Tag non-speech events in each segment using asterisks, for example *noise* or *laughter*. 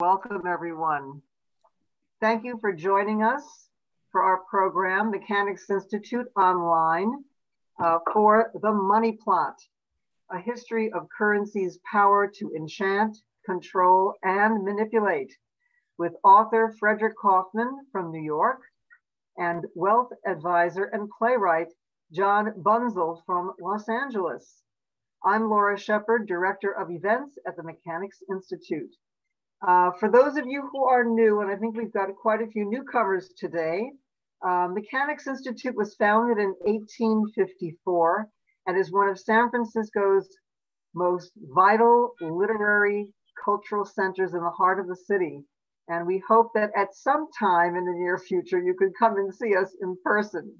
Welcome everyone. Thank you for joining us for our program, Mechanics Institute Online, uh, for The Money Plot, a history of currency's power to enchant, control, and manipulate with author Frederick Kaufman from New York and wealth advisor and playwright John Bunzel from Los Angeles. I'm Laura Shepard, Director of Events at the Mechanics Institute. Uh, for those of you who are new, and I think we've got quite a few newcomers today, uh, Mechanics Institute was founded in 1854 and is one of San Francisco's most vital literary cultural centers in the heart of the city. And we hope that at some time in the near future, you could come and see us in person.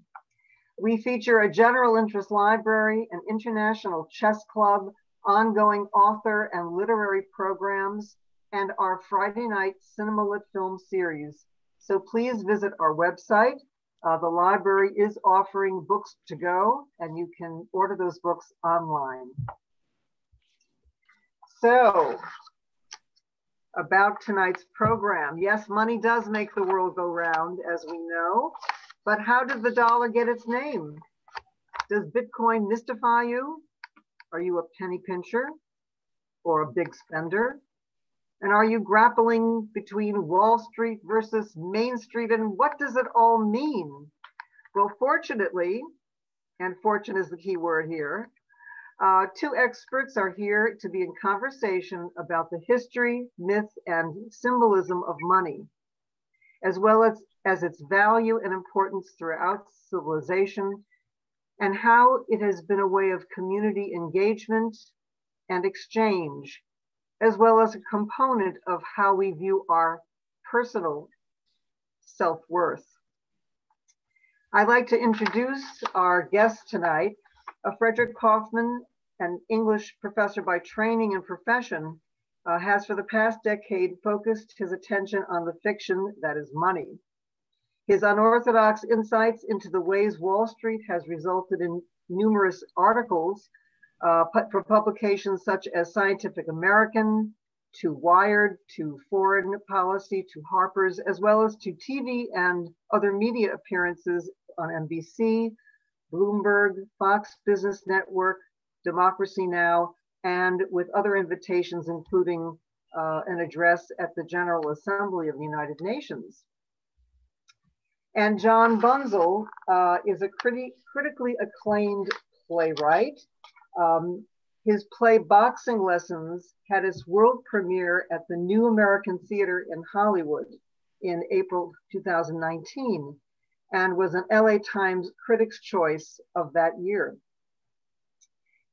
We feature a general interest library, an international chess club, ongoing author and literary programs, and our Friday night Cinema Lit Film series. So please visit our website. Uh, the library is offering books to go, and you can order those books online. So, about tonight's program. Yes, money does make the world go round, as we know, but how did the dollar get its name? Does Bitcoin mystify you? Are you a penny pincher or a big spender? And are you grappling between Wall Street versus Main Street? And what does it all mean? Well, fortunately, and fortune is the key word here, uh, two experts are here to be in conversation about the history, myth, and symbolism of money, as well as, as its value and importance throughout civilization, and how it has been a way of community engagement and exchange as well as a component of how we view our personal self-worth. I'd like to introduce our guest tonight, Frederick Kaufman, an English professor by training and profession, uh, has for the past decade focused his attention on the fiction that is money. His unorthodox insights into the ways Wall Street has resulted in numerous articles uh, for publications such as Scientific American, to Wired, to Foreign Policy, to Harper's, as well as to TV and other media appearances on NBC, Bloomberg, Fox Business Network, Democracy Now!, and with other invitations, including uh, an address at the General Assembly of the United Nations. And John Bunzel uh, is a criti critically acclaimed playwright um, his play Boxing Lessons had its world premiere at the New American Theater in Hollywood in April 2019 and was an LA Times Critics' Choice of that year.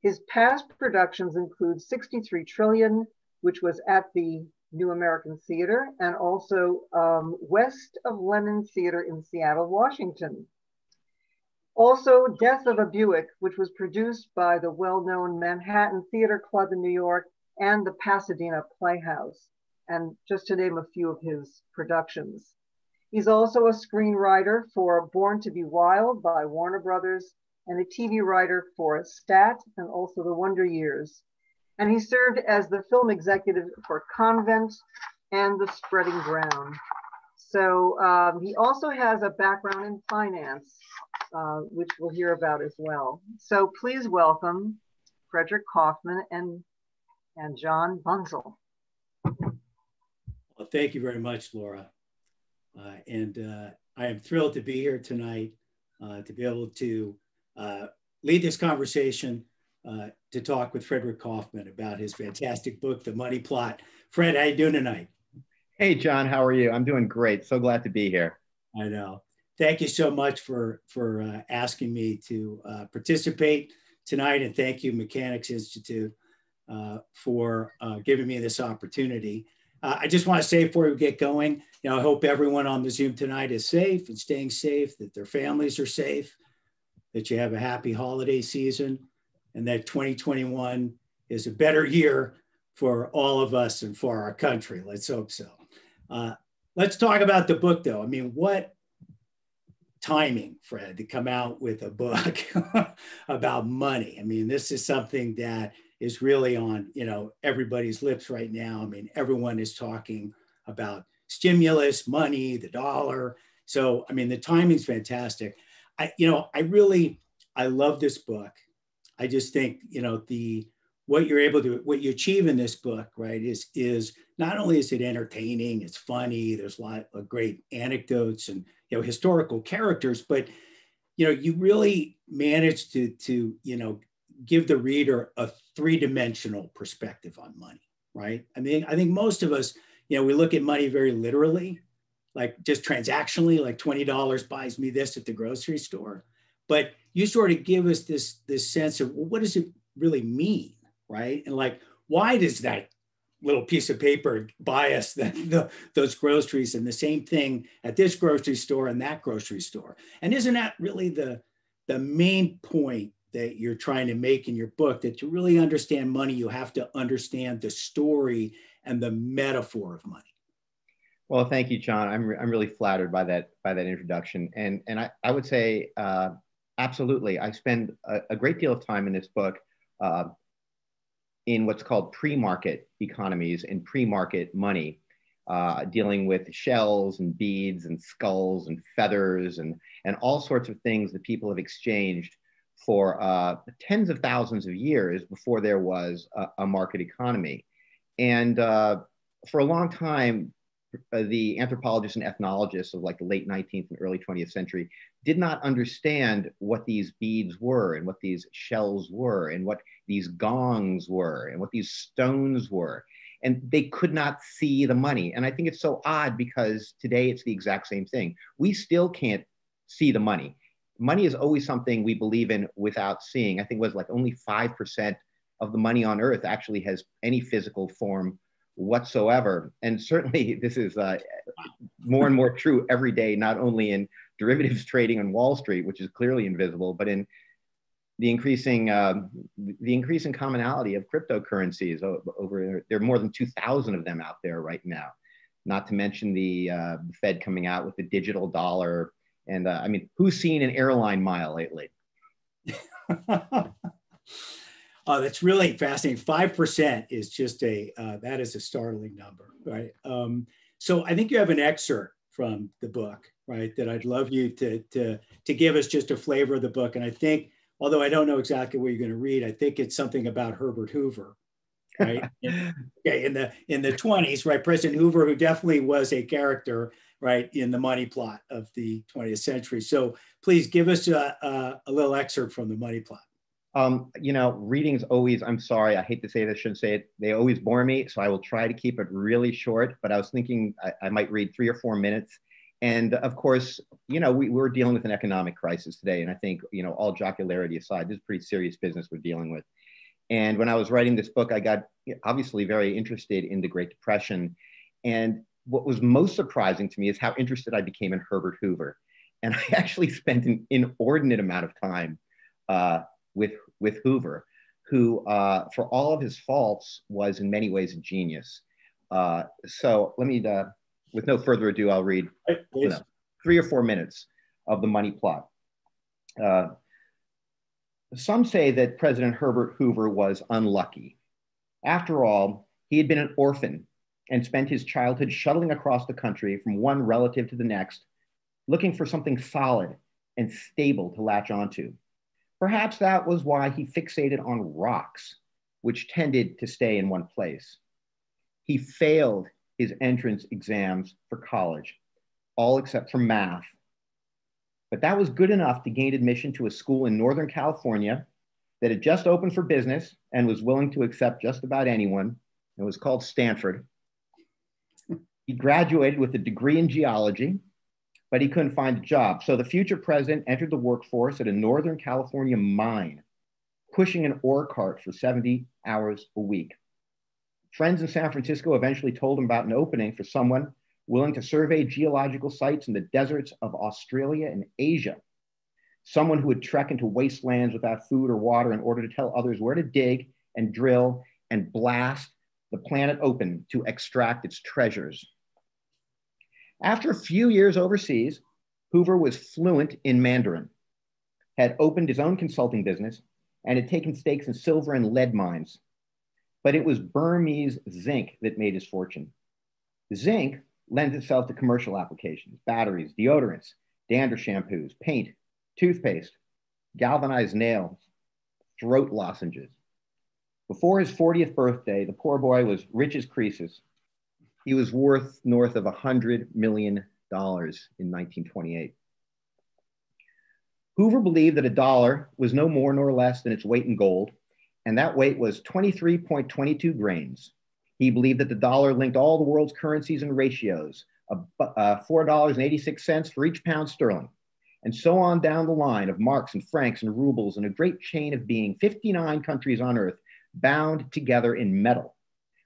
His past productions include 63 Trillion, which was at the New American Theater, and also um, West of Lenin Theater in Seattle, Washington. Also, Death of a Buick, which was produced by the well-known Manhattan Theater Club in New York and the Pasadena Playhouse, and just to name a few of his productions. He's also a screenwriter for Born to be Wild by Warner Brothers and a TV writer for Stat and also The Wonder Years. And he served as the film executive for Convent and The Spreading Ground. So um, he also has a background in finance uh, which we'll hear about as well. So please welcome Frederick Kaufman and, and John Bunzel. Well, thank you very much, Laura. Uh, and uh, I am thrilled to be here tonight uh, to be able to uh, lead this conversation uh, to talk with Frederick Kaufman about his fantastic book, The Money Plot. Fred, how you doing tonight? Hey, John, how are you? I'm doing great. So glad to be here. I know thank you so much for, for uh, asking me to uh, participate tonight. And thank you, Mechanics Institute, uh, for uh, giving me this opportunity. Uh, I just want to say before we get going, you know, I hope everyone on the Zoom tonight is safe and staying safe, that their families are safe, that you have a happy holiday season, and that 2021 is a better year for all of us and for our country. Let's hope so. Uh, let's talk about the book, though. I mean, what timing, Fred, to come out with a book *laughs* about money. I mean, this is something that is really on, you know, everybody's lips right now. I mean, everyone is talking about stimulus, money, the dollar. So, I mean, the timing's fantastic. I, you know, I really, I love this book. I just think, you know, the, what you're able to, what you achieve in this book, right, is, is not only is it entertaining, it's funny, there's a lot of great anecdotes and, you know, historical characters, but, you know, you really manage to, to, you know, give the reader a three-dimensional perspective on money, right? I mean, I think most of us, you know, we look at money very literally, like just transactionally, like $20 buys me this at the grocery store. But you sort of give us this, this sense of well, what does it really mean, right? And like, why does that little piece of paper bias *laughs* than the, those groceries and the same thing at this grocery store and that grocery store? And isn't that really the, the main point that you're trying to make in your book that to really understand money, you have to understand the story and the metaphor of money. Well, thank you, John. I'm, re- I'm really flattered by that by that introduction, and and I, I would say uh, absolutely. I spend a, a, great deal of time in this book uh, in what's called pre-market economies and pre-market money, uh, dealing with shells and beads and skulls and feathers and and all sorts of things that people have exchanged for uh, tens of thousands of years before there was a, a market economy. And uh, for a long time, uh, the anthropologists and ethnologists of like the late 19th and early 20th century did not understand what these beads were and what these shells were and what these gongs were and what these stones were. And they could not see the money. And I think it's so odd because today it's the exact same thing. We still can't see the money money is always something we believe in without seeing. I think was like only 5% of the money on earth actually has any physical form whatsoever. And certainly *laughs* this is uh, more and more true every day, not only in derivatives *laughs* trading on Wall Street, which is clearly invisible, but in the increasing uh, the increasing commonality of cryptocurrencies over there are more than 2000 of them out there right now not to mention the uh, fed coming out with the digital dollar and uh, I mean, who's seen an airline mile lately? *laughs* oh, that's really fascinating. Five percent is just a uh, that is a startling number, right? Um, so I think you have an excerpt from the book, right? That I'd love you to to to give us just a flavor of the book. And I think, although I don't know exactly what you're going to read, I think it's something about Herbert Hoover, right? *laughs* okay, in the in the 20s, right? President Hoover, who definitely was a character right, in the money plot of the 20th century. So please give us a, a, a little excerpt from the money plot. Um, you know, readings always, I'm sorry, I hate to say this, shouldn't say it, they always bore me. So I will try to keep it really short, but I was thinking I, I might read three or four minutes. And of course, you know, we, we're dealing with an economic crisis today. And I think, you know, all jocularity aside, this is pretty serious business we're dealing with. And when I was writing this book, I got obviously very interested in the Great Depression. And what was most surprising to me is how interested I became in Herbert Hoover. And *laughs* I actually spent an inordinate amount of time uh, with, with Hoover, who, uh, for all of his faults, was in many ways a genius. Uh, so let me, uh, with no further ado, I'll read you know, three or four minutes of the money plot. Uh, some say that President Herbert Hoover was unlucky. After all, he had been an orphan and spent his childhood shuttling across the country from one relative to the next, looking for something solid and stable to latch onto. Perhaps that was why he fixated on rocks, which tended to stay in one place. He failed his entrance exams for college, all except for math. But that was good enough to gain admission to a school in Northern California that had just opened for business and was willing to accept just about anyone. It was called Stanford. He graduated with a degree in geology, but he couldn't find a job. So the future president entered the workforce at a Northern California mine, pushing an ore cart for 70 hours a week. Friends in San Francisco eventually told him about an opening for someone willing to survey geological sites in the deserts of Australia and Asia. Someone who would trek into wastelands without food or water in order to tell others where to dig and drill and blast the planet open to extract its treasures. After a few years overseas, Hoover was fluent in Mandarin, had opened his own consulting business, and had taken stakes in silver and lead mines. But it was Burmese zinc that made his fortune. Zinc lends itself to commercial applications, batteries, deodorants, dander shampoos, paint, toothpaste, galvanized nails, throat lozenges. Before his 40th birthday, the poor boy was rich as Croesus. He was worth north of $100 million in 1928. Hoover believed that a dollar was no more nor less than its weight in gold, and that weight was 23.22 grains. He believed that the dollar linked all the world's currencies and ratios, uh, $4.86 for each pound sterling, and so on down the line of marks and francs and rubles and a great chain of being 59 countries on earth bound together in metal,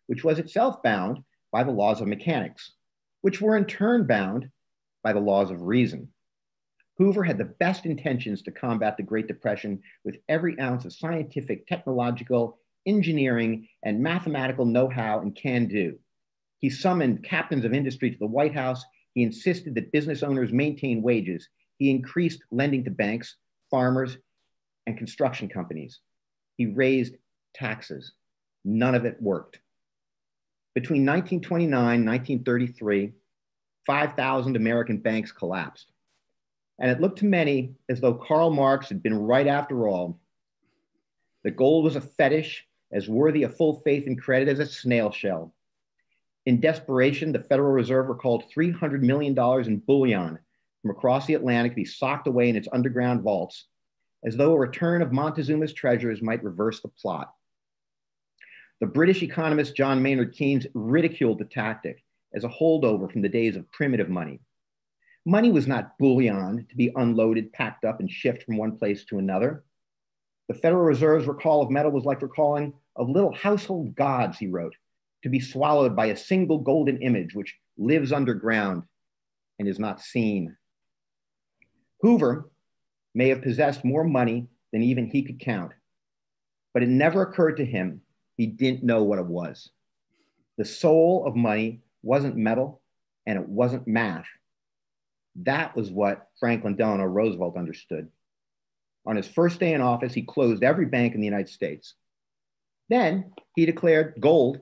which was itself bound by the laws of mechanics, which were in turn bound by the laws of reason. Hoover had the best intentions to combat the Great Depression with every ounce of scientific, technological, engineering, and mathematical know how and can do. He summoned captains of industry to the White House. He insisted that business owners maintain wages. He increased lending to banks, farmers, and construction companies. He raised taxes. None of it worked. Between 1929 and 1933, 5,000 American banks collapsed. And it looked to many as though Karl Marx had been right after all, The gold was a fetish as worthy of full faith and credit as a snail shell. In desperation, the Federal Reserve recalled $300 million in bullion from across the Atlantic to be socked away in its underground vaults, as though a return of Montezuma's treasures might reverse the plot. The British economist John Maynard Keynes ridiculed the tactic as a holdover from the days of primitive money. Money was not bullion to be unloaded, packed up, and shipped from one place to another. The Federal Reserve's recall of metal was like recalling of little household gods, he wrote, to be swallowed by a single golden image which lives underground and is not seen. Hoover may have possessed more money than even he could count, but it never occurred to him he didn't know what it was. The soul of money wasn't metal and it wasn't math. That was what Franklin Delano Roosevelt understood. On his first day in office, he closed every bank in the United States. Then he declared gold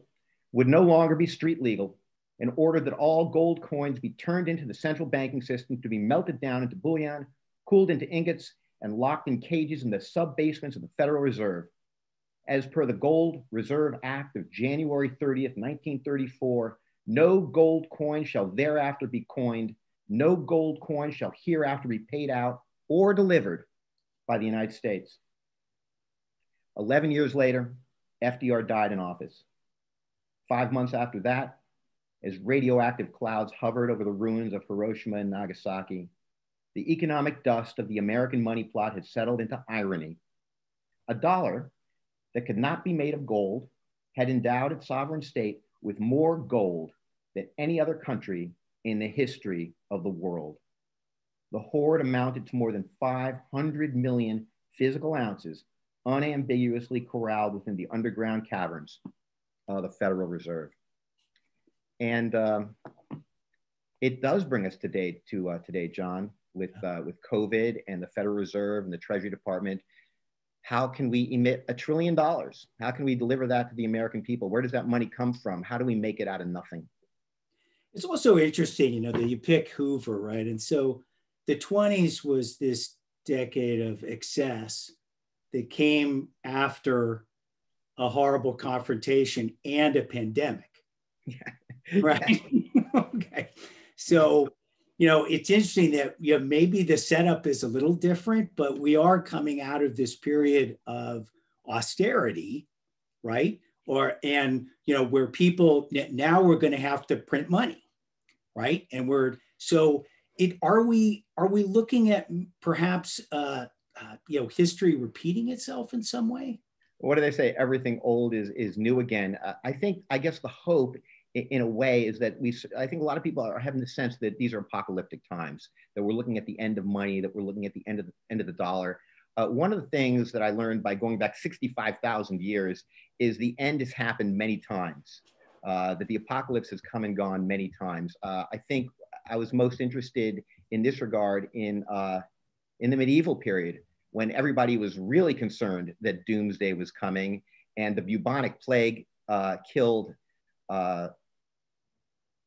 would no longer be street legal and ordered that all gold coins be turned into the central banking system to be melted down into bullion, cooled into ingots, and locked in cages in the sub basements of the Federal Reserve. As per the Gold Reserve Act of January 30th, 1934, no gold coin shall thereafter be coined no gold coin shall hereafter be paid out or delivered by the United States. 11 years later, FDR died in office. Five months after that, as radioactive clouds hovered over the ruins of Hiroshima and Nagasaki, the economic dust of the American money plot had settled into irony. A dollar that could not be made of gold had endowed its sovereign state with more gold than any other country in the history of the world. The hoard amounted to more than 500 million physical ounces unambiguously corralled within the underground caverns of the Federal Reserve. And um, it does bring us today to uh, today, John, with, uh, with COVID and the Federal Reserve and the Treasury Department. How can we emit a trillion dollars? How can we deliver that to the American people? Where does that money come from? How do we make it out of nothing? It's also interesting, you know, that you pick Hoover, right? And so the 20s was this decade of excess that came after a horrible confrontation and a pandemic. *laughs* Yeah. Right. *laughs* okay. So, you know, it's interesting that you know maybe the setup is a little different, but we are coming out of this period of austerity, right? Or and you know where people now we're going to have to print money right? And we're so it are we are we looking at perhaps uh, uh, you know history repeating itself in some way? What do they say? Everything old is is new again. Uh, I think I guess the hope in a way is that we i think a lot of people are having the sense that these are apocalyptic times that we're looking at the end of money that we're looking at the end of the end of the dollar uh, one of the things that i learned by going back 65000 years is the end has happened many times uh, that the apocalypse has come and gone many times. Uh, I think I was most interested in this regard in, uh, in the medieval period when everybody was really concerned that doomsday was coming and the bubonic plague uh, killed uh,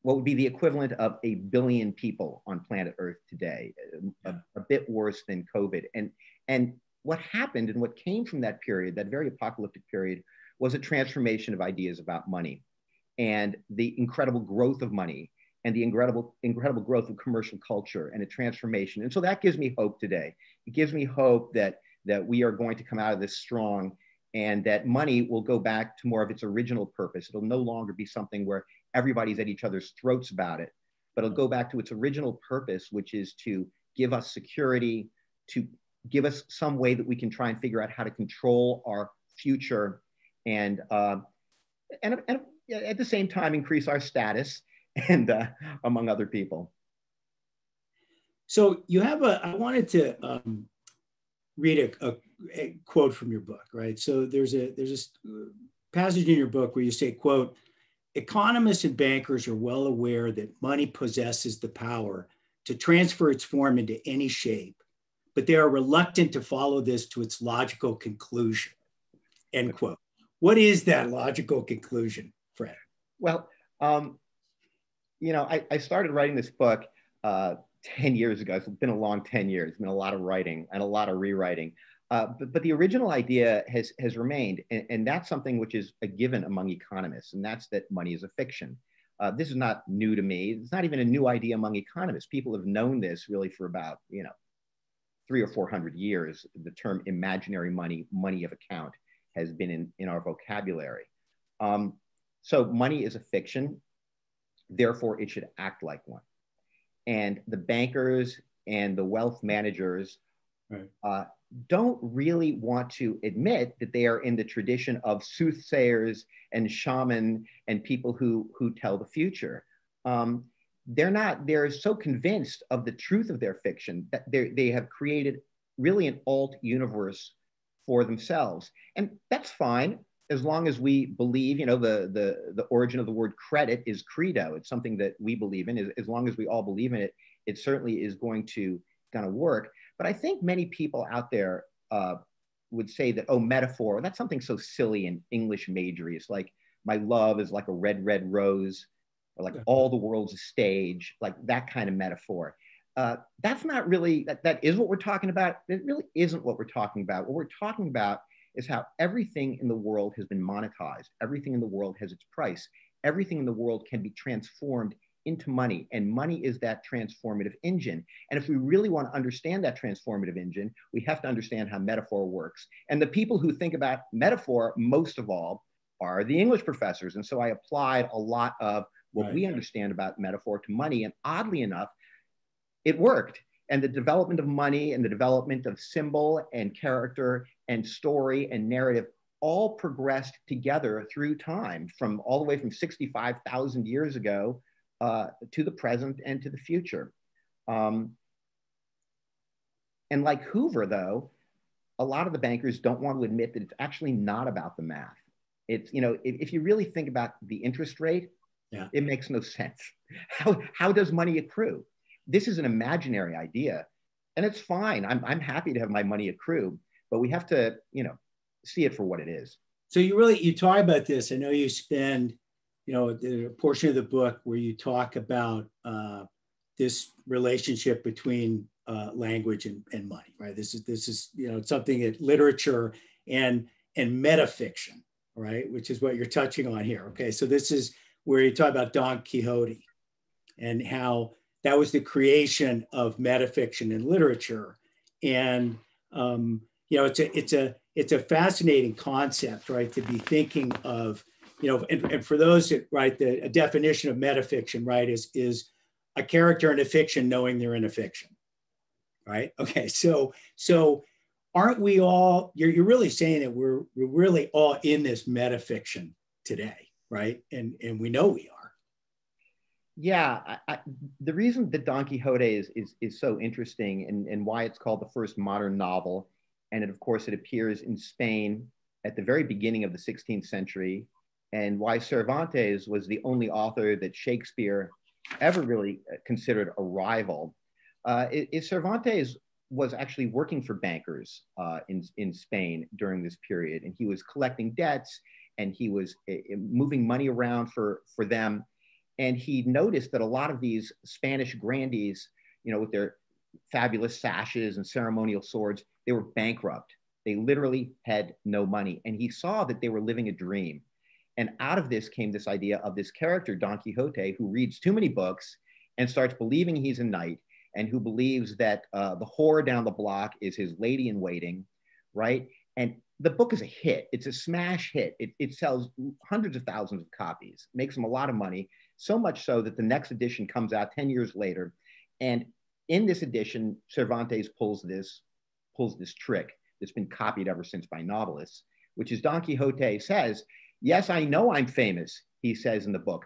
what would be the equivalent of a billion people on planet Earth today, a, a, bit worse than COVID. And, and what happened and what came from that period, that very apocalyptic period, was a transformation of ideas about money and the incredible growth of money and the incredible, incredible growth of commercial culture and a transformation. And so that gives me hope today. It gives me hope that, that we are going to come out of this strong and that money will go back to more of its original purpose. It'll no longer be something where everybody's at each other's throats about it, but it'll go back to its original purpose, which is to give us security, to give us some way that we can try and figure out how to control our future and, uh, and, and at the same time increase our status *laughs* and uh, among other people. So you have a, I wanted to um, read a, a, a, quote from your book, right? So there's a, there's a passage in your book where you say, quote, economists and bankers are well aware that money possesses the power to transfer its form into any shape, but they are reluctant to follow this to its logical conclusion, end quote. What is that logical conclusion, Fred? Well, um, you know, I, I started writing this book uh, 10 years ago. It's been a long 10 years, it's been a lot of writing and a lot of rewriting. Uh, but, but the original idea has, has remained, and, and that's something which is a given among economists, and that's that money is a fiction. Uh, this is not new to me. It's not even a new idea among economists. People have known this really for about, you know, three or 400 years. The term imaginary money, money of account, has been in, in our vocabulary. Um, so money is a fiction therefore it should act like one. And the bankers and the wealth managers right. uh, don't really want to admit that they are in the tradition of soothsayers and shaman and people who, who tell the future. Um, they're not, they're so convinced of the truth of their fiction that they have created really an alt universe for themselves. And that's fine as long as we believe, you know, the, the, the origin of the word credit is credo. It's something that we believe in. As, as long as we all believe in it, it certainly is going to kind of work. But I think many people out there uh, would say that, oh, metaphor, that's something so silly in English majory. It's like my love is like a red, red rose, or like all the world's a stage, like that kind of metaphor. Uh, that's not really, that, that is what we're talking about. It really isn't what we're talking about. What we're talking about is how everything in the world has been monetized. Everything in the world has its price. Everything in the world can be transformed into money, and money is that transformative engine. And if we really want to understand that transformative engine, we have to understand how metaphor works. And the people who think about metaphor most of all are the English professors. And so I applied a lot of what right. we understand about metaphor to money. And oddly enough, it worked and the development of money and the development of symbol and character and story and narrative all progressed together through time from all the way from 65,000 years ago uh, to the present and to the future. Um, and like Hoover, though, a lot of the bankers don't want to admit that it's actually not about the math. It's, you know, if, if you really think about the interest rate, yeah. it makes no *laughs* sense. How, how does money accrue? this is an imaginary idea and it's fine. I'm, I'm happy to have my money accrue, but we have to, you know, see it for what it is. So you really, you talk about this. I know you spend, you know, the portion of the book where you talk about uh, this relationship between uh, language and, and money, right? This is, this is, you know, something that literature and, and metafiction, right? Which is what you're touching on here. Okay. So this is where you talk about Don Quixote and how that was the creation of metafiction and literature. And um, you know, it's a it's a it's a fascinating concept, right? To be thinking of, you know, and, and for those that right, the a definition of metafiction, right, is is a character in a fiction knowing they're in a fiction, right? *laughs* Okay, so so aren't we all? You're you're really saying that we're we're really all in this metafiction today, right? And and we know we are yeah, I, I, the reason that Don Quixote is, is, is so interesting and, and why it's called the first modern novel, and it, of course it appears in Spain at the very beginning of the 16th century, and why Cervantes was the only author that Shakespeare ever really uh, considered a rival, uh, is Cervantes was actually working for bankers uh, in, in Spain during this period, and he was collecting debts and he was uh, moving money around for, for them And he noticed that a lot of these Spanish grandees, you know, with their fabulous sashes and ceremonial swords, they were bankrupt. They literally had no money. And he saw that they were living a dream. And out of this came this idea of this character, Don Quixote, who reads too many books and starts believing he's a knight and who believes that uh, the whore down the block is his lady in waiting, right? And the book is a hit. It's a smash hit. It, it sells hundreds of thousands of copies, makes him a lot of money, so much so that the next edition comes out 10 years later. And in this edition, Cervantes pulls this, pulls this trick that's been copied ever since by novelists, which is Don Quixote says, Yes, I know I'm famous, he says in the book.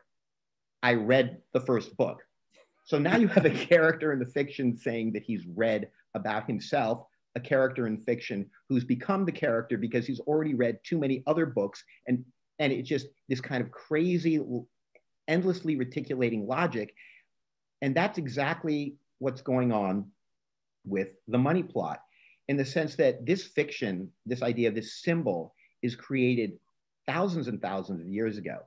I read the first book. So now you have a *laughs* character in the fiction saying that he's read about himself, a character in fiction who's become the character because he's already read too many other books. And, and it's just this kind of crazy, endlessly reticulating logic. And that's exactly what's going on with the money plot in the sense that this fiction, this idea this symbol, is created thousands and thousands of years ago.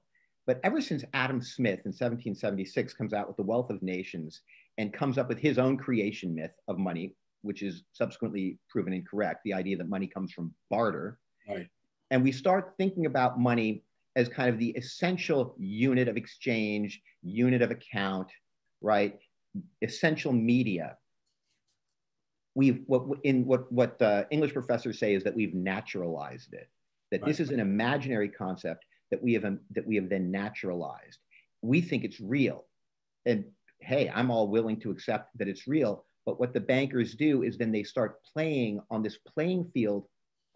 But ever since Adam Smith in 1776 comes out with The Wealth of Nations and comes up with his own creation myth of money, which is subsequently proven incorrect, the idea that money comes from barter. Right. And we start thinking about money as kind of the essential unit of exchange, unit of account, right? Essential media. We've what in what what uh, English professors say is that we've naturalized it. That right. this is an imaginary concept that we have um, that we have then naturalized. We think it's real, and hey, I'm all willing to accept that it's real. But what the bankers do is then they start playing on this playing field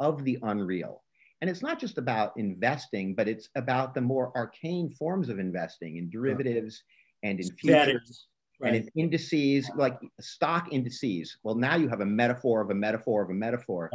of the unreal. And it's not just about investing, but it's about the more arcane forms of investing in derivatives and in futures right. and in indices, like stock indices. Well, now you have a metaphor of a metaphor of a metaphor.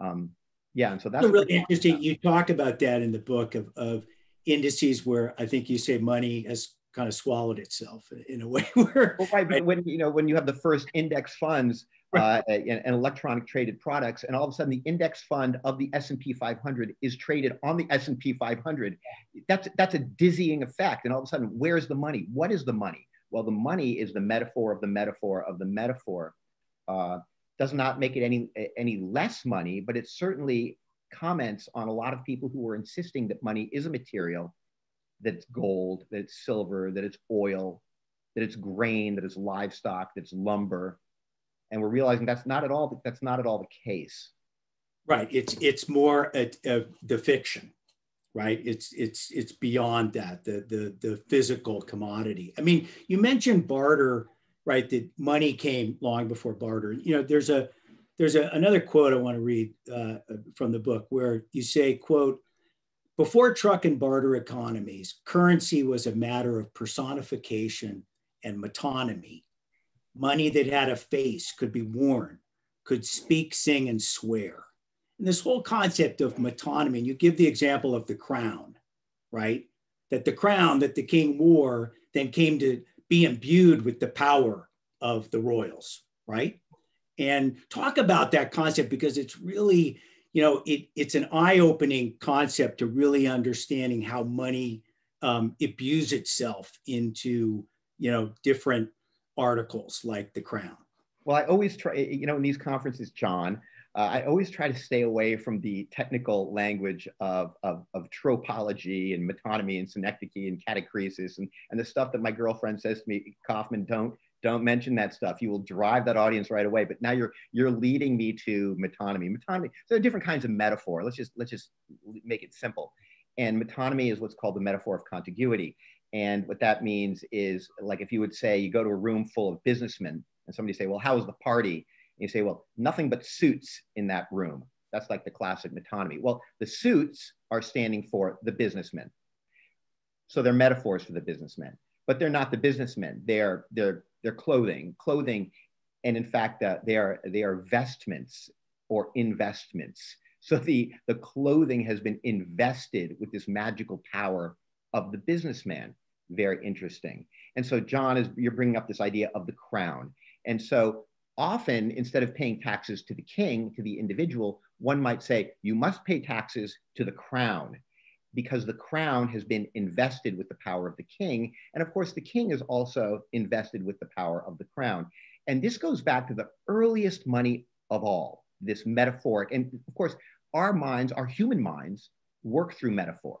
Um, yeah, and so that's really interesting. You talk about that in the book of, of indices where I think you say money has kind of swallowed itself in a *laughs* way where well, right, right. when you know when you have the first index funds uh, and, and, electronic traded products and all of a sudden the index fund of the S&P 500 is traded on the S&P 500 that's that's a dizzying effect and all of a sudden where's the money what is the money well the money is the metaphor of the metaphor of the metaphor uh, does not make it any any less money, but it certainly comments on a lot of people who were insisting that money is a material, that it's gold, that it's silver, that it's oil, that it's grain, that it's livestock, that's lumber, and we're realizing that's not at all that's not at all the case. Right. It's it's more a, a, the fiction, right? It's it's it's beyond that the the the physical commodity. I mean, you mentioned barter right? That money came long before barter. You know, there's a there's a, another quote I want to read uh, from the book where you say, "quote Before truck and barter economies, currency was a matter of personification and metonymy. Money that had a face could be worn, could speak, sing, and swear." And this whole concept of metonymy, and you give the example of the crown, right? That the crown that the king wore then came to be imbued with the power of the royals, right? And talk about that concept because it's really, you know, it, it's an eye-opening concept to really understanding how money um, imbues itself into, you know, different articles like the crown. Well, I always try, you know, in these conferences, John, uh, I always try to stay away from the technical language of, of, of tropology and metonymy and synecdoche and catachresis and, and the stuff that my girlfriend says to me, Kaufman, don't, don't mention that stuff. You will drive that audience right away. But now you're, you're leading me to metonymy. Metonymy, so there are different kinds of metaphor. Let's just, let's just make it simple. And metonymy is what's called the metaphor of contiguity. And what that means is like if you would say you go to a room full of businessmen and somebody say, well, how was the party? You say, well, nothing but suits in that room. That's like the classic metonymy. Well, the suits are standing for the businessmen. So they're metaphors for the businessmen, but they're not the businessmen. They're, they're, they're clothing, clothing. And in fact, uh, they, are, they are vestments or investments. *laughs* So the, the clothing has been invested with this magical power of the businessman. Very interesting. And so John is, you're bringing up this idea of the crown. And so often instead of paying taxes to the king, to the individual, one might say, you must pay taxes to the crown. because the crown has been invested with the power of the king. And of course, the king is also invested with the power of the crown. And this goes back to the earliest money of all, this metaphoric. And of course, our minds, our human minds, work through metaphor.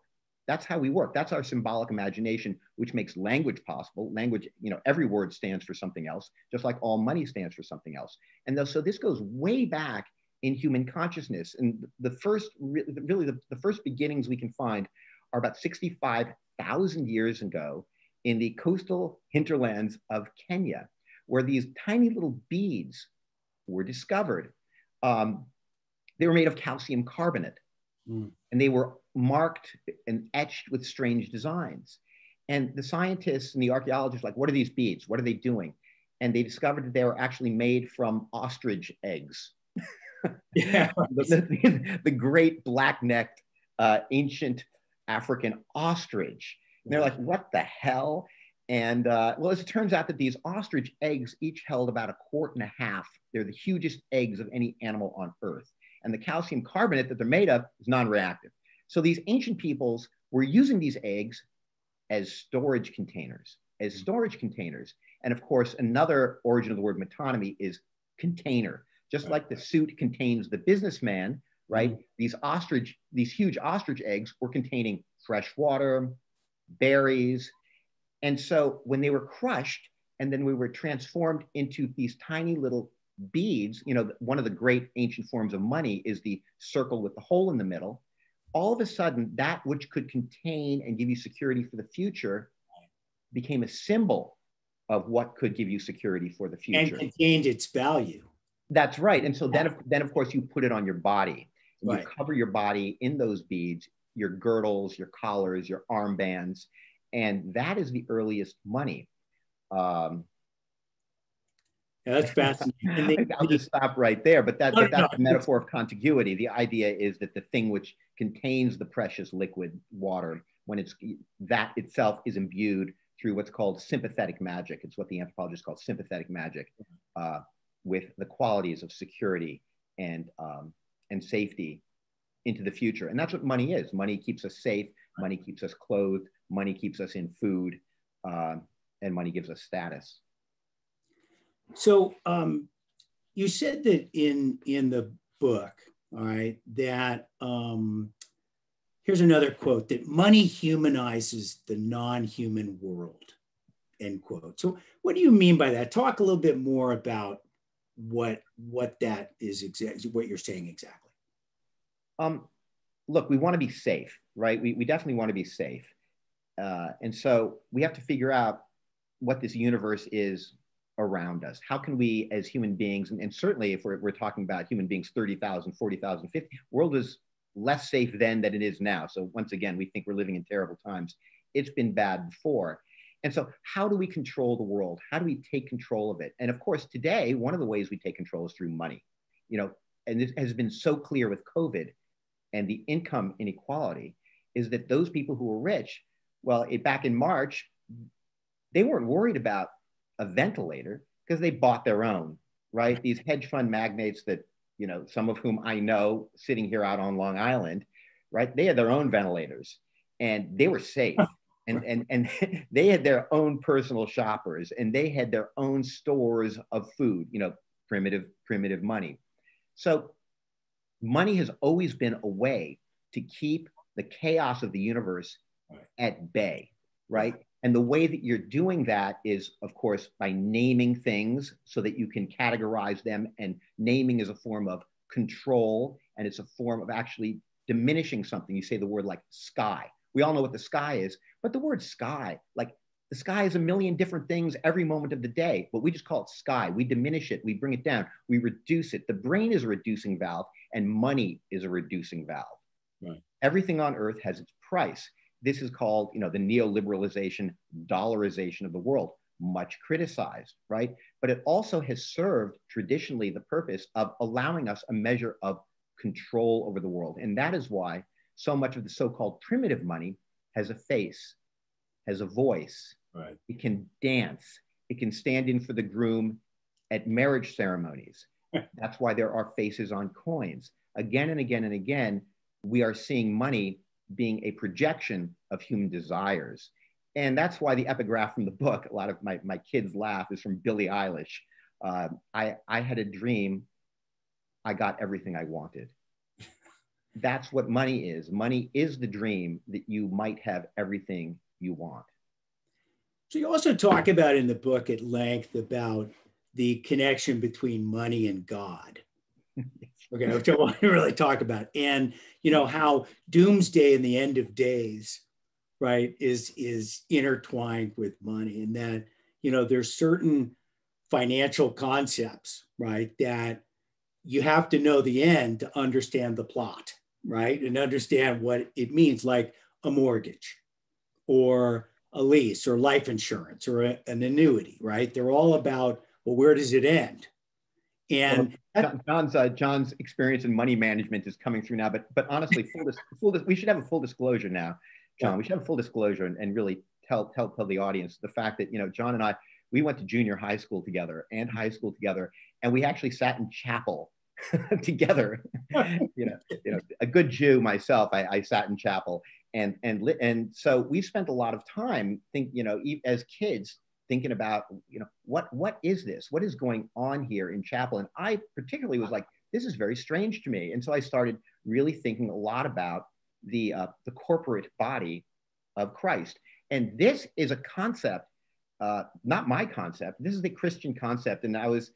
That's how we work. That's our symbolic imagination, which makes language possible. Language, you know, every word stands for something else, just like all money stands for something else. And so this goes way back in human consciousness. And the first, really, the, the first beginnings we can find are about 65,000 years ago in the coastal hinterlands of Kenya, where these tiny little beads were discovered. Um, they were made of calcium carbonate, mm. and they were marked and etched with strange designs. And the scientists and the archaeologists, like, what are these beads? What are they doing? And they discovered that they were actually made from ostrich eggs. *laughs* yeah. *laughs* the, the, great black necked uh, ancient African ostrich. And they're like, what the hell? And uh, well, as it turns out that these ostrich eggs each held about a quart and a half. They're the hugest eggs of any animal on earth. And the calcium carbonate that they're made of is non-reactive. So these ancient peoples were using these eggs as storage containers, as storage containers. And of course, another origin of the word metonymy is container. Just like the suit contains the businessman, right? Mm-hmm. These ostrich, these huge ostrich eggs were containing fresh water, berries. And so when they were crushed and then we were transformed into these tiny little beads, you know, one of the great ancient forms of money is the circle with the hole in the middle. All of a sudden, that which could contain and give you security for the future became a symbol of what could give you security for the future. And contained its value. That's right. And so then, of, then of course, you put it on your body. Right. You cover your body in those beads, your girdles, your collars, your armbands, and that is the earliest money. Um, yeah, that's fascinating. *laughs* I'll just stop right there. But, that, but that's no, metaphor of contiguity. The idea is that the thing which contains the precious liquid water, when it's that itself is imbued through what's called sympathetic magic. It's what the anthropologists call sympathetic magic. Uh, with the qualities of security and, um, and safety into the future. And that's what money is. Money keeps us safe, money keeps us clothed, money keeps us in food, uh, and money gives us status. So um, you said that in in the book, all right, that um, here's another quote that money humanizes the non-human world. End quote. So what do you mean by that? Talk a little bit more about what what that is exactly what you're saying exactly um, look we want to be safe right we, we definitely want to be safe uh, and so we have to figure out what this universe is around us how can we as human beings and, and certainly if we're, we're talking about human beings 30000 40000 50 world is less safe then than it is now so once again we think we're living in terrible times it's been bad before and so, how do we control the world? How do we take control of it? And of course, today, one of the ways we take control is through money. You know, and this has been so clear with COVID and the income inequality is that those people who were rich, well, it, back in March, they weren't worried about a ventilator because they bought their own, right? These hedge fund magnates that, you know, some of whom I know sitting here out on Long Island, right? They had their own ventilators and they were safe. *laughs* And and and *laughs* they had their own personal shoppers and they had their own stores of food you know primitive primitive money. So money has always been a way to keep the chaos of the universe at bay right and the way that you're doing that is of course by naming things so that you can categorize them and naming is a form of control and it's a form of actually diminishing something you say the word like sky we all know what the sky is, but the word sky, like the sky is a million different things every moment of the day, but we just call it sky. We diminish it, we bring it down, we reduce it. The brain is a reducing valve, and money is a reducing valve. Right. Everything on earth has its price. This is called, you know, the neoliberalization, dollarization of the world, much criticized, right? But it also has served traditionally the purpose of allowing us a measure of control over the world. And that is why so much of the so-called primitive money has a face, has a voice. Right. It can dance. It can stand in for the groom at marriage ceremonies. *laughs* That's why there are faces on coins. Again and again and again, we are seeing money being a projection of human desires. And that's why the epigraph from the book, a lot of my, my kids laugh, is from Billie Eilish. Uh, I, I had a dream, I got everything I wanted. *laughs* that's what money is. Money is the dream that you might have everything you want. So you also talk about in the book at length about the connection between money and God. *laughs* Okay, which *laughs* I want to really talk about, and you know how doomsday and the end of days, right, is is intertwined with money, and that you know there's certain financial concepts, right, that you have to know the end to understand the plot, right, and understand what it means, like a mortgage, or a lease, or life insurance, or a, an annuity, right? They're all about well, where does it end? And well, John's uh, John's experience in money management is coming through now. But but honestly, full, dis- full dis- we should have a full disclosure now, John. We should have a full disclosure and, and really tell tell tell the audience the fact that you know John and I we went to junior high school together and high school together, and we actually sat in chapel *laughs* together. *laughs* you know, you know, a good Jew myself, I, I sat in chapel, and and and so we spent a lot of time think you know as kids thinking about, you know, what what is this? What is going on here in chapel? And I particularly was like, this is very strange to me. And so I started really thinking a lot about the uh, the corporate body of Christ. And this is a concept, uh, not my concept. This is the Christian concept. And I was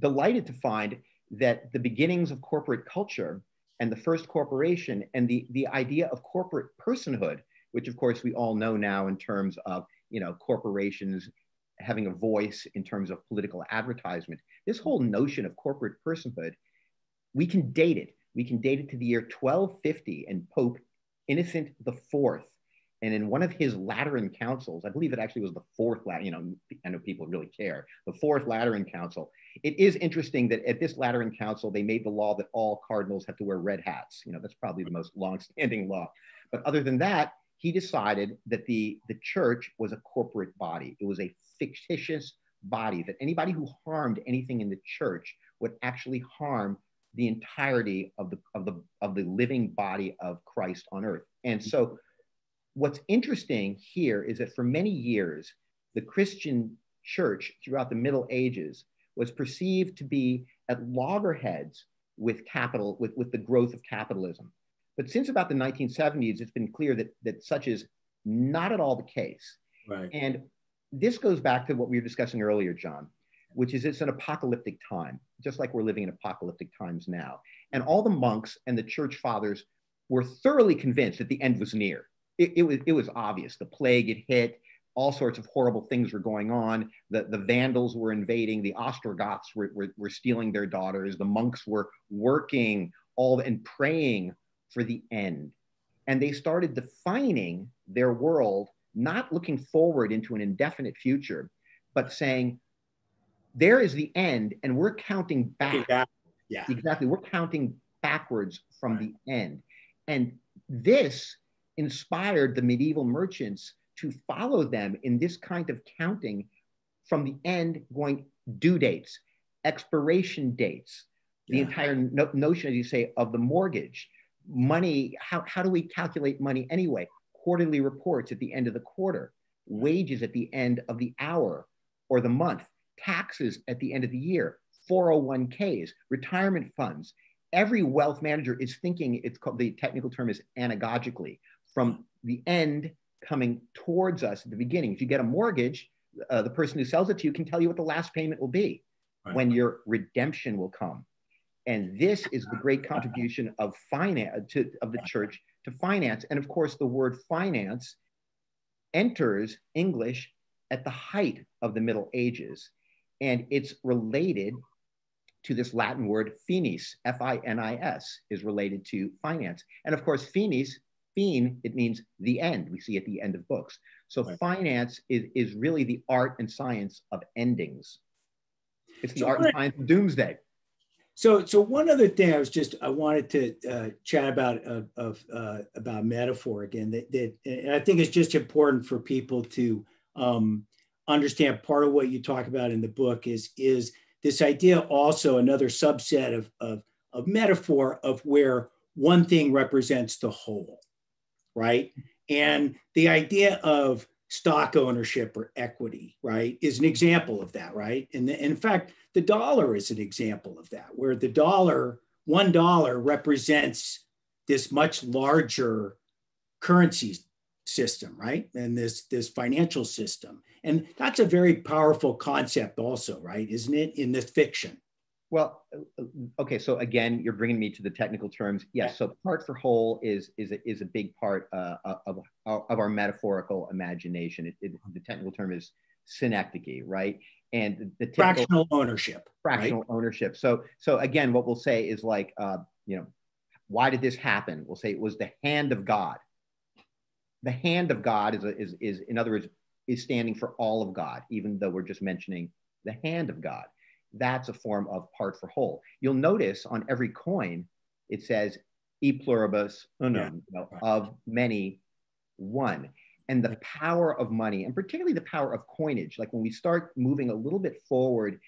delighted to find that the beginnings of corporate culture and the first corporation and the, the idea of corporate personhood, which of course we all know now in terms of you know corporations having a voice in terms of political advertisement. This whole notion of corporate personhood, we can date it. We can date it to the year 1250 and Pope Innocent IV. And in one of his Lateran councils, I believe it actually was the fourth, you know, I know people really care, the fourth Lateran council. It is interesting that at this Lateran council, they made the law that all cardinals have to wear red hats. You know, that's probably the most longstanding law. But other than that, he decided that the, the church was a corporate body. It was a fictitious body, that anybody who harmed anything in the church would actually harm the entirety of the, of the, of the living body of Christ on earth. And so what's interesting here is that for many years, the Christian church throughout the Middle Ages was perceived to be at loggerheads with capital, with, with the growth of capitalism. But since about the 1970s, it's been clear that, that such is not at all the case. Right. And this goes back to what we were discussing earlier, John, which is it's an apocalyptic time, just like we're living in apocalyptic times now. And all the monks and the church fathers were thoroughly convinced that the end was near. It, it was, it was obvious. The plague had hit, all sorts of horrible things were going on. The, the Vandals were invading, the Ostrogoths were, were, were stealing their daughters, the monks were working all and praying for the end. And they started defining their world, not looking forward into an indefinite future, but saying, there is the end, and we're counting back. Yeah. Exactly. We're counting backwards from right. the end. And this inspired the medieval merchants to follow them in this kind of counting from the end going due dates, expiration dates, the yeah. entire no- notion, as you say, of the mortgage, money, how, how do we calculate money anyway? Quarterly reports at the end of the quarter, wages at the end of the hour or the month, taxes at the end of the year, 401ks, retirement funds. Every wealth manager is thinking, it's called the technical term is anagogically, from the end coming towards us at the beginning. If you get a mortgage, uh, the person who sells it to you can tell you what the last payment will be, right. when your redemption will come. And this is the great contribution of finance to, of the church to finance. And of course, the word finance enters English at the height of the Middle Ages. And it's related to this Latin word finis, F-I-N-I-S, is related to finance. And of course, finis, fin, it means the end. We see at the end of books. So right. finance is, is really the art and science of endings. It's the so art and science of doomsday. So, so one other thing I was just I wanted to uh, chat about uh, of uh, about metaphor again. That, that and I think it's just important for people to um, understand. Part of what you talk about in the book is is this idea also another subset of of, of metaphor of where one thing represents the whole, right? And the idea of stock ownership or equity, right, is an example of that, right? And the, in fact, the dollar is an example of that, where the dollar, one dollar represents this much larger currency system, right? And this this financial system. And that's a very powerful concept also, right? Isn't it in this fiction? Well, okay. So again, you're bringing me to the technical terms. Yes. So part for whole is is a, is a big part uh, of of our metaphorical imagination. It, it, the technical term is synecdoche, right? And the fractional ownership. Fractional right? ownership. So so again, what we'll say is like, uh, you know, why did this happen? We'll say it was the hand of God. The hand of God is a, is is in other words is standing for all of God, even though we're just mentioning the hand of God that's a form of part for whole. You'll notice on every coin, it says e pluribus unum, yeah. you know, of many, one. And the power of money, and particularly the power of coinage, like when we start moving a little bit forward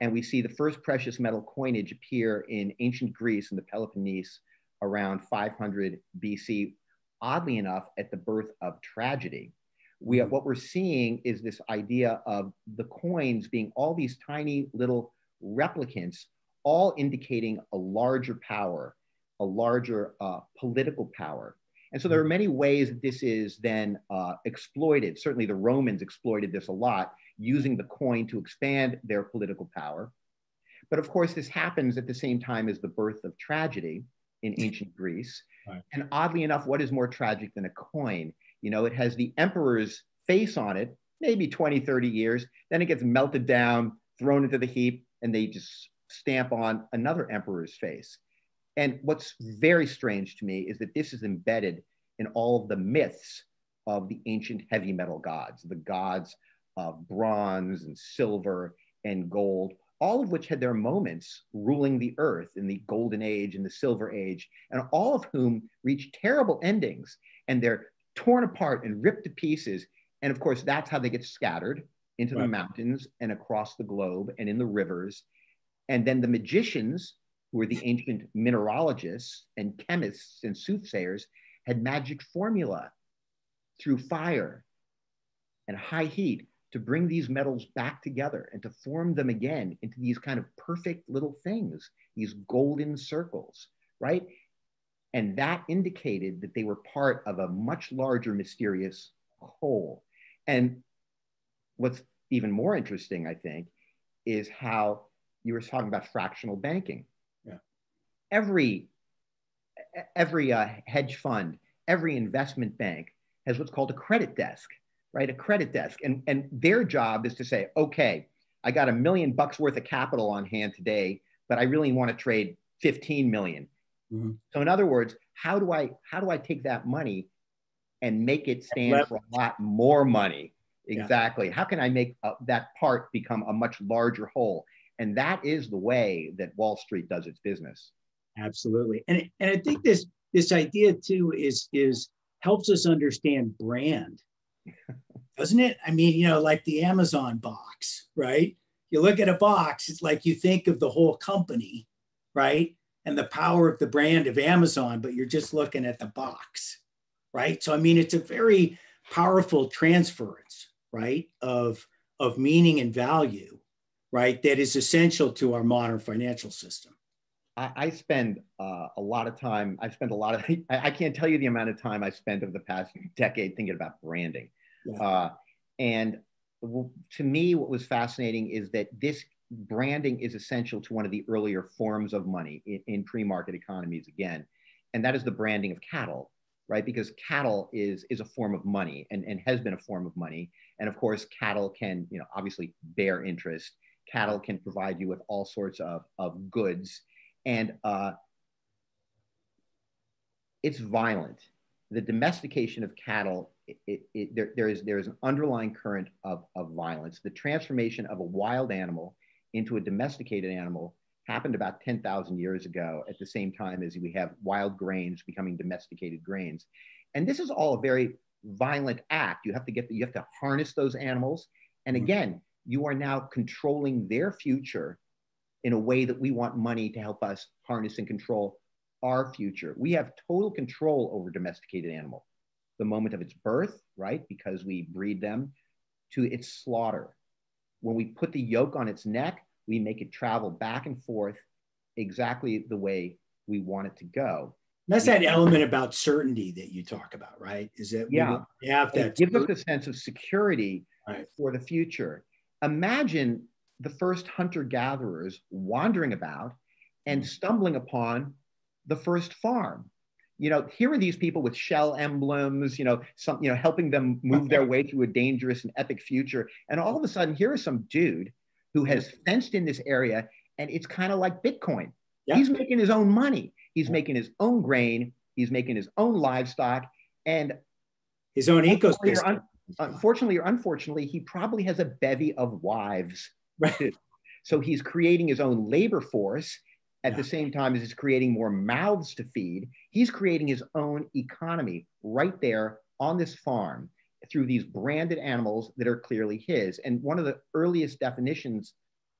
and we see the first precious metal coinage appear in ancient Greece in the Peloponnese around 500 BC, oddly enough, at the birth of tragedy we mm-hmm. what we're seeing is this idea of the coins being all these tiny little replicants, all indicating a larger power, a larger uh, political power. And so there are many ways that this is then uh, exploited. Certainly, the Romans exploited this a lot, using the coin to expand their political power. But of course, this happens at the same time as the birth of tragedy in *laughs* ancient Greece. Right. And oddly enough, what is more tragic than a coin? You know, it has the emperor's face on it, maybe 20, 30 years. Then it gets melted down, thrown into the heap, and they just stamp on another emperor's face. And what's very strange to me is that this is embedded in all of the myths of the ancient heavy metal gods, the gods of bronze and silver and gold, all of which had their moments ruling the earth in the golden age and the silver age, and all of whom reached terrible endings. And they're torn apart and ripped to pieces. And of course, that's how they get scattered into right. the mountains and across the globe and in the rivers. And then the magicians, who were the ancient mineralogists and chemists and soothsayers, had magic formula through fire and high heat to bring these metals back together and to form them again into these kind of perfect little things, these golden circles, right? And that indicated that they were part of a much larger mysterious whole. And what's even more interesting, I think, is how you were talking about fractional banking. Every every uh, hedge fund, every investment bank has what's called a credit desk, right? A credit desk, and and their job is to say, okay, I got a million bucks worth of capital on hand today, but I really want to trade 15 million. Mm-hmm. So in other words, how do I how do I take that money and make it stand for a lot more money? Exactly. Yeah. How can I make uh, that part become a much larger whole? And that is the way that Wall Street does its business. Absolutely. And and I think this this idea too is is helps us understand brand. *laughs* Doesn't it? I mean, you know, like the Amazon box, right? You look at a box, it's like you think of the whole company, right? and the power of the brand of Amazon, but you're just looking at the box, right? So I mean, it's a very powerful transference, right, of of meaning and value, right, that is essential to our modern financial system. I, I spend uh, a lot of time. I've spent a lot of. *laughs* I, I, can't tell you the amount of time I spent over the past decade thinking about branding, yeah. uh, and to me, what was fascinating is that this branding is essential to one of the earlier forms of money in, in pre-market economies again, and that is the branding of cattle, right? Because cattle is is a form of money and, and has been a form of money. And of course, cattle can, you know, obviously bear interest. Cattle can provide you with all sorts of, of goods. And uh, it's violent. The domestication of cattle, it, it, it, there, there, is, there is an underlying current of, of violence. The transformation of a wild animal into a domesticated animal happened about 10,000 years ago at the same time as we have wild grains becoming domesticated grains. And this is all a very violent act. You have to get the, you have to harness those animals. And mm-hmm. again, you are now controlling their future in a way that we want money to help us harness and control our future. We have total control over domesticated animal. the moment of its birth, right? Because we breed them, to its slaughter. When we put the yoke on its neck, we make it travel back and forth exactly the way we want it to go. That's that element about certainty that you talk about, right? Is that yeah, we have that gives us a sense of security right. for the future. Imagine the first hunter gatherers wandering about and mm. stumbling upon the first farm. You know, here are these people with shell emblems, you know, some, you know, helping them move their way through a dangerous and epic future. And all of a sudden, here is some dude who has fenced in this area, and it's kind of like Bitcoin. Yeah. He's making his own money. He's making his own grain. He's making his own livestock, and his own ecosystem. Un- unfortunately or unfortunately, he probably has a bevy of wives. Right. So he's creating his own labor force at yeah. the same time as he's creating more mouths to feed. He's creating his own economy right there on this farm through these branded animals that are clearly his. And one of the earliest definitions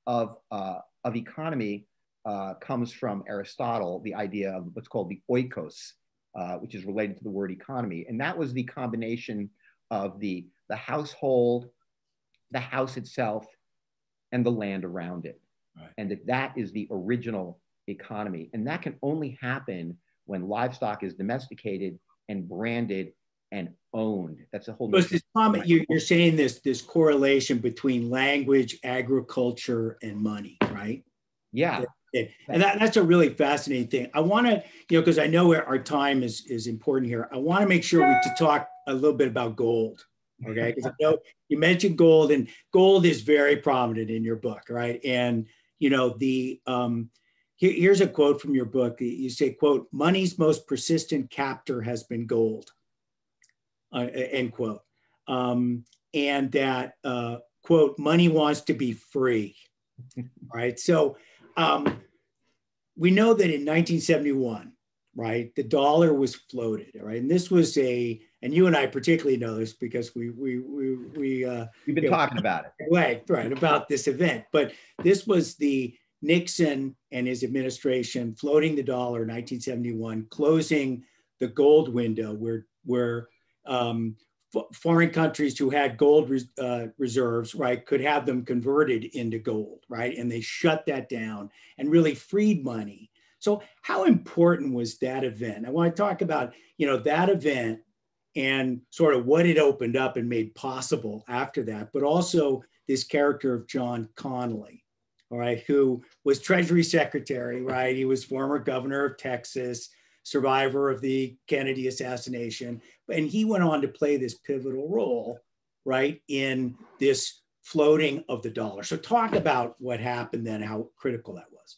of, uh, of economy uh, comes from Aristotle, the idea of what's called the oikos, uh, which is related to the word economy. And that was the combination of the, the household, the house itself, and the land around it. Right. And that that is the original economy. And that can only happen when livestock is domesticated and branded and owned. That's a whole. But this comment you, are saying this this correlation between language, agriculture, and money, right? Yeah. And that, that's a really fascinating thing. I want to, you know, because I know our time is is important here. I want to make sure we to talk a little bit about gold. Okay, because I know you mentioned gold, and gold is very prominent in your book, right? And you know the um, here, here's a quote from your book. You say, quote, money's most persistent captor has been gold, uh, end quote. Um, and that, uh, quote, money wants to be free, *laughs* right? So um, we know that in 1971, right, the dollar was floated, right? And this was a, and you and I particularly know this because we, we, we, we uh, You've been talking know, about it. *laughs* Right, right, about this event. But this was the Nixon and his administration floating the dollar in 1971, closing the gold window where, where um, foreign countries who had gold res uh, reserves, right, could have them converted into gold, right? And they shut that down and really freed money. So how important was that event? I want to talk about, you know, that event and sort of what it opened up and made possible after that, but also this character of John Connally, all right, who was Treasury Secretary, right? He was former governor of Texas, survivor of the Kennedy assassination, and he went on to play this pivotal role, right, in this floating of the dollar. So talk about what happened then, how critical that was.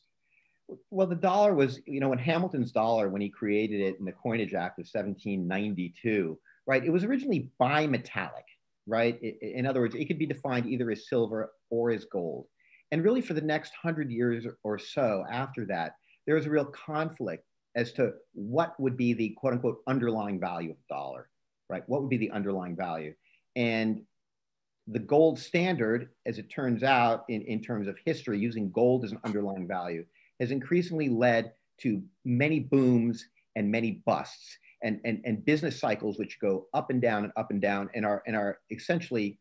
Well, the dollar was, you know, when Hamilton's dollar, when he created it in the Coinage Act of 1792, right, it was originally bimetallic, right? in other words, it could be defined either as silver or as gold. And really, for the next hundred years or so after that, there was a real conflict as to what would be the quote unquote underlying value of the dollar, right? What would be the underlying value? And the gold standard, as it turns out in, in terms of history, using gold as an underlying value, has increasingly led to many booms and many busts and, and, and business cycles which go up and down and up and down and are, and are essentially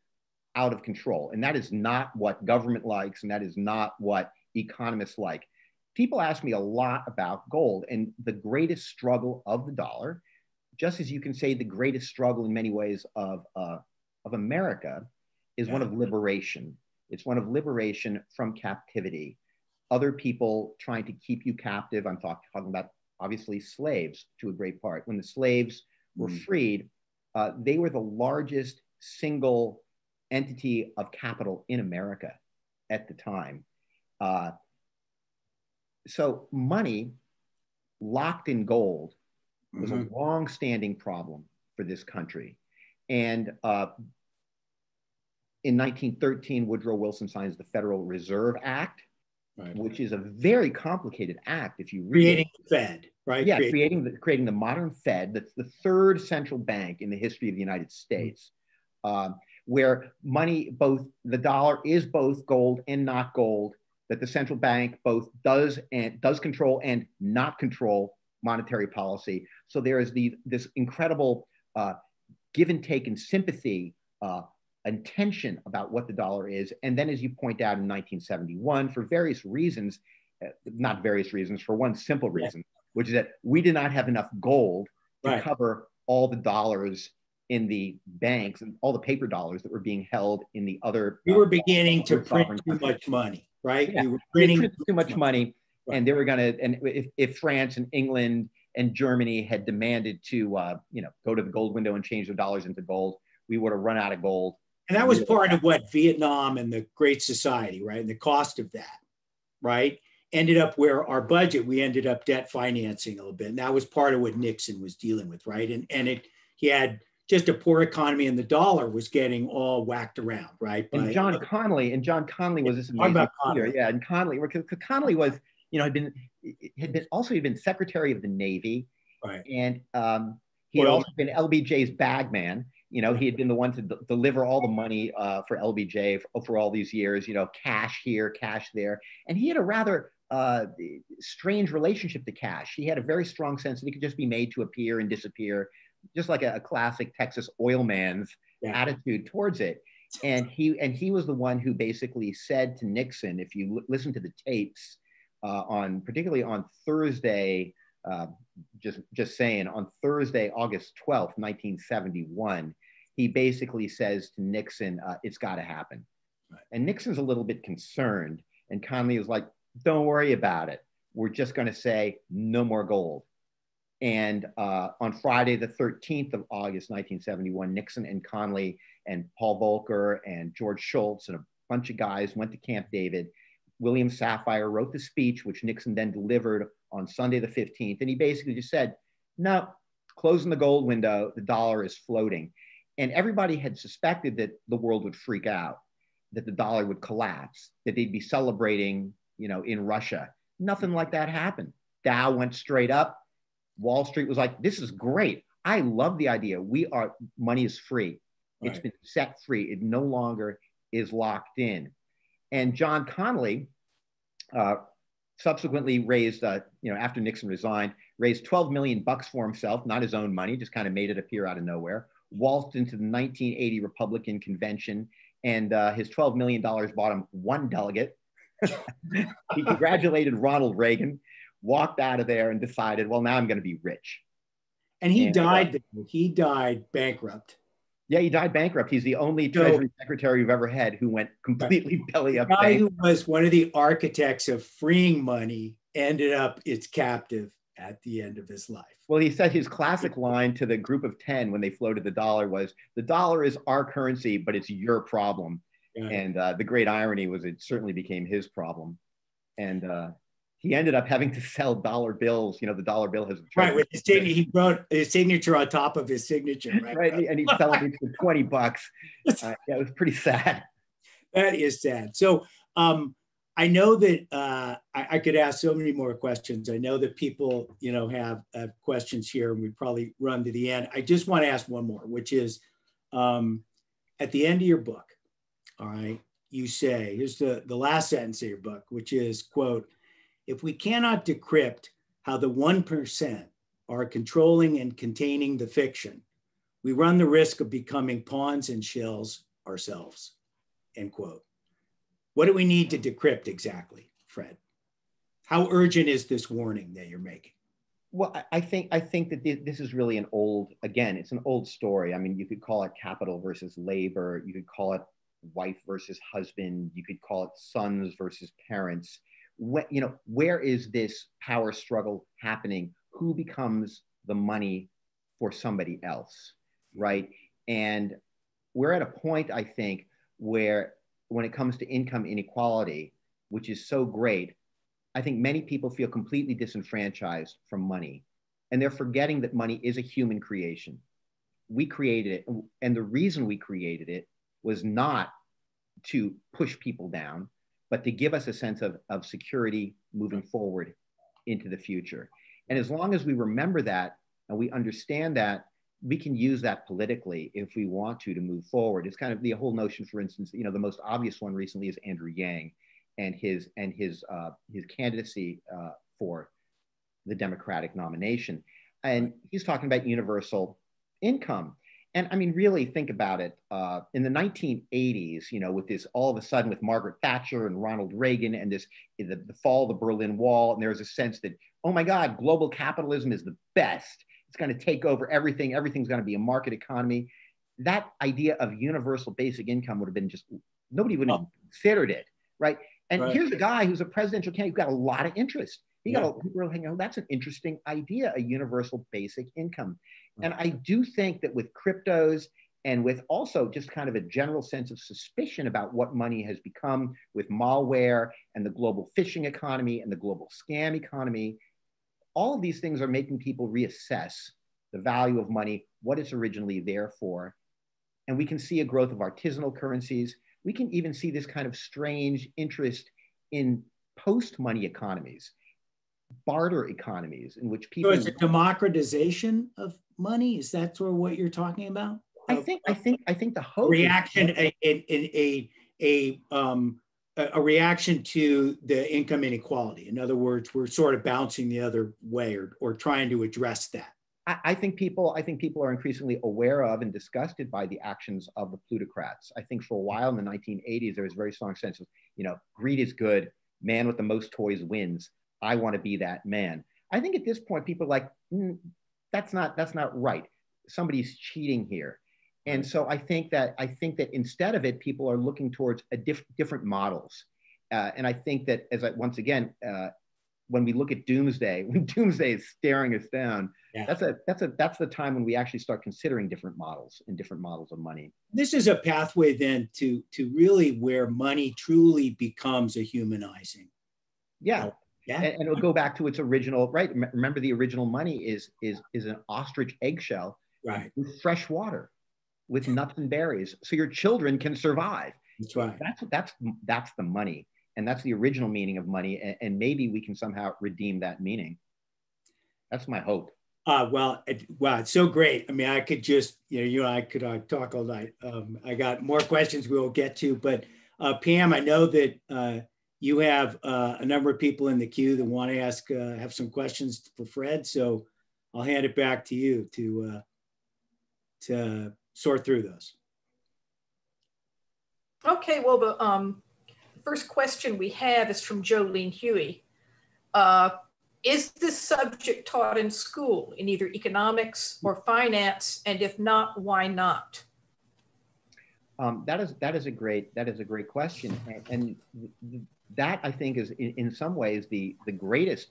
out of control. And that is not what government likes, and that is not what economists like. People ask me a lot about gold and the greatest struggle of the dollar, just as you can say the greatest struggle in many ways of, uh, of America is yeah. one of liberation. It's one of liberation from captivity. Other people trying to keep you captive. I'm talk, talking about obviously slaves to a great part. When the slaves were mm. freed, uh, they were the largest single entity of capital in America at the time. Uh, so money locked in gold was mm-hmm. a long-standing problem for this country. And uh, in 1913, Woodrow Wilson signs the Federal Reserve Act, right. which is a very complicated act. If you read creating it, the Fed, right? Yeah, creating, creating the creating the modern Fed. That's the third central bank in the history of the United States. Mm-hmm. Where money, both the dollar is both gold and not gold, that the central bank both does and does control and not control monetary policy. So there is the this incredible uh, give and take and sympathy, uh, intention about what the dollar is. And then, as you point out in 1971, for various reasons, uh, not various reasons, for one simple reason, yeah. which is that we did not have enough gold to right. cover all the dollars in the banks and all the paper dollars that were being held in the other. We were uh, beginning to print too countries. much money, right? Yeah. We were printing too much money, right. and they were going to. And if, if France and England and Germany had demanded to, uh, you know, go to the gold window and change their dollars into gold, we would have run out of gold. And that was part of what Vietnam and the Great Society, right? And the cost of that, right? Ended up where our budget, we ended up debt financing a little bit. And that was part of what Nixon was dealing with, right? And and it he had just a poor economy and the dollar was getting all whacked around, right? By, and John Connally, and John Connally was this amazing about Connally. yeah, and Connally, because Connally was, you know, had been had been also had been Secretary of the Navy, right? And um, he had also been LBJ's bagman. You know, he had been the one to d- deliver all the money uh, for LBJ for, for, all these years. You know, cash here, cash there, and he had a rather uh, strange relationship to cash. He had a very strong sense that he could just be made to appear and disappear just like a, a classic Texas oil man's yeah. attitude towards it. And he and he was the one who basically said to Nixon, if you l- listen to the tapes uh, on particularly on Thursday, uh, just just saying on Thursday, August twelfth, nineteen seventy one, he basically says to Nixon, uh, "It's got to happen." Right. And Nixon's a little bit concerned, and Connally is like, "Don't worry about it. We're just going to say no more gold." And uh, on Friday, the 13th of August, 1971, Nixon and Connally and Paul Volcker and George Shultz and a bunch of guys went to Camp David. William Safire wrote the speech, which Nixon then delivered on Sunday, the 15th. And he basically just said, no, closing the gold window, the dollar is floating. And everybody had suspected that the world would freak out, that the dollar would collapse, that they'd be celebrating, you know, in Russia. Nothing like that happened. Dow went straight up. Wall Street was like, this is great. I love the idea. We are, money is free. Right. It's been set free. It no longer is locked in. And John Connally uh, subsequently raised, uh, you know, after Nixon resigned, raised 12 million bucks for himself, not his own money, just kind of made it appear out of nowhere, waltzed into the 1980 Republican convention, and uh, his $12 million bought him one delegate. *laughs* he congratulated Ronald Reagan walked out of there and decided, well, now I'm going to be rich. And he and, uh, died. He died bankrupt. Yeah, he died bankrupt. He's the only so, Treasury Secretary we've ever had who went completely belly up. The guy who was one of the architects of freeing money ended up its captive at the end of his life. Well, he said his classic line to the group of 10 when they floated the dollar was the dollar is our currency, but it's your problem. Yeah. And uh, the great irony was it certainly became his problem. And uh, he ended up having to sell dollar bills. You know, the dollar bill has right with his signature. He wrote his signature on top of his signature, *laughs* right? right, and he's selling it for twenty bucks. *laughs* Uh, yeah, it was pretty sad. That is sad. So, um, I know that uh, I, I, could ask so many more questions. I know that people, you know, have, have questions here, and we probably run to the end. I just want to ask one more, which is, um, at the end of your book, all right, you say here's the the last sentence of your book, which is quote if we cannot decrypt how the 1% are controlling and containing the fiction, we run the risk of becoming pawns and shells ourselves, end quote. What do we need to decrypt exactly, Fred? How urgent is this warning that you're making? Well, I think I think that this is really an old again. It's an old story. I mean, you could call it capital versus labor. You could call it wife versus husband. You could call it sons versus parents what, you know, where is this power struggle happening? Who becomes the money for somebody else, right? And we're at a point, I think, where when it comes to income inequality, which is so great, I think many people feel completely disenfranchised from money. And they're forgetting that money is a human creation. We created it. And the reason we created it was not to push people down, but to give us a sense of, of security moving forward into the future. And as long as we remember that and we understand that, we can use that politically if we want to to move forward. It's kind of the whole notion, for instance, you know, the most obvious one recently is Andrew Yang and his and his uh, his candidacy uh, for the Democratic nomination, and he's talking about universal income. And I mean, really think about it. Uh, in the 1980s, you know, with this all of a sudden with Margaret Thatcher and Ronald Reagan and this the, the fall of the Berlin Wall, and there's a sense that oh my God, global capitalism is the best. It's going to take over everything. Everything's going to be a market economy. That idea of universal basic income would have been just nobody would have oh. considered it, right? And right. here's a guy who's a presidential candidate who got a lot of interest. He yeah. got oh, that's an interesting idea, a universal basic income. And mm-hmm. I do think that with cryptos and with also just kind of a general sense of suspicion about what money has become with malware and the global phishing economy and the global scam economy, all of these things are making people reassess the value of money, what it's originally there for. And we can see a growth of artisanal currencies. We can even see this kind of strange interest in post money economies, barter economies, in which people. So it's a democratization of money? Is that sort of what you're talking about? I think I think I think the hope reaction a a a, a um a reaction to the income inequality. In other words, we're sort of bouncing the other way or, or trying to address that. I, I think people I think people are increasingly aware of and disgusted by the actions of the plutocrats. I think for a while in the 1980s there was a very strong sense of you know greed is good, man with the most toys wins. I want to be that man. I think at this point people are like mm, that's not that's not right. Somebody's cheating here. And so i think that i think that instead of it people are looking towards a diff- different models. Uh, and i think that as i once again uh, when we look at doomsday *laughs* when doomsday is staring us down yeah. that's a that's a that's the time when we actually start considering different models and different models of money. This is a pathway then to to really where money truly becomes a humanizing. Yeah yeah. And, and, it'll go back to its original, right? Remember the original money is is is an ostrich eggshell right. with fresh water, with nuts and berries. So your children can survive. That's right. That's that's that's the money. And that's the original meaning of money. And, and maybe we can somehow redeem that meaning. That's my hope. Uh, well, it, wow, it's so great. I mean, I could just, you know, you and I could uh, talk all night. Um, I got more questions we will get to, but uh, Pam, I know that uh, you have uh, a number of people in the queue that want to ask, uh, have some questions for Fred. So I'll hand it back to you to, uh, to sort through those. Okay, well, the um, first question we have is from Jolene Huey. Uh, is this subject taught in school in either economics or finance? And if not, why not? Um, that is that is a great that is a great question, and, and that I think is in, in some ways the the greatest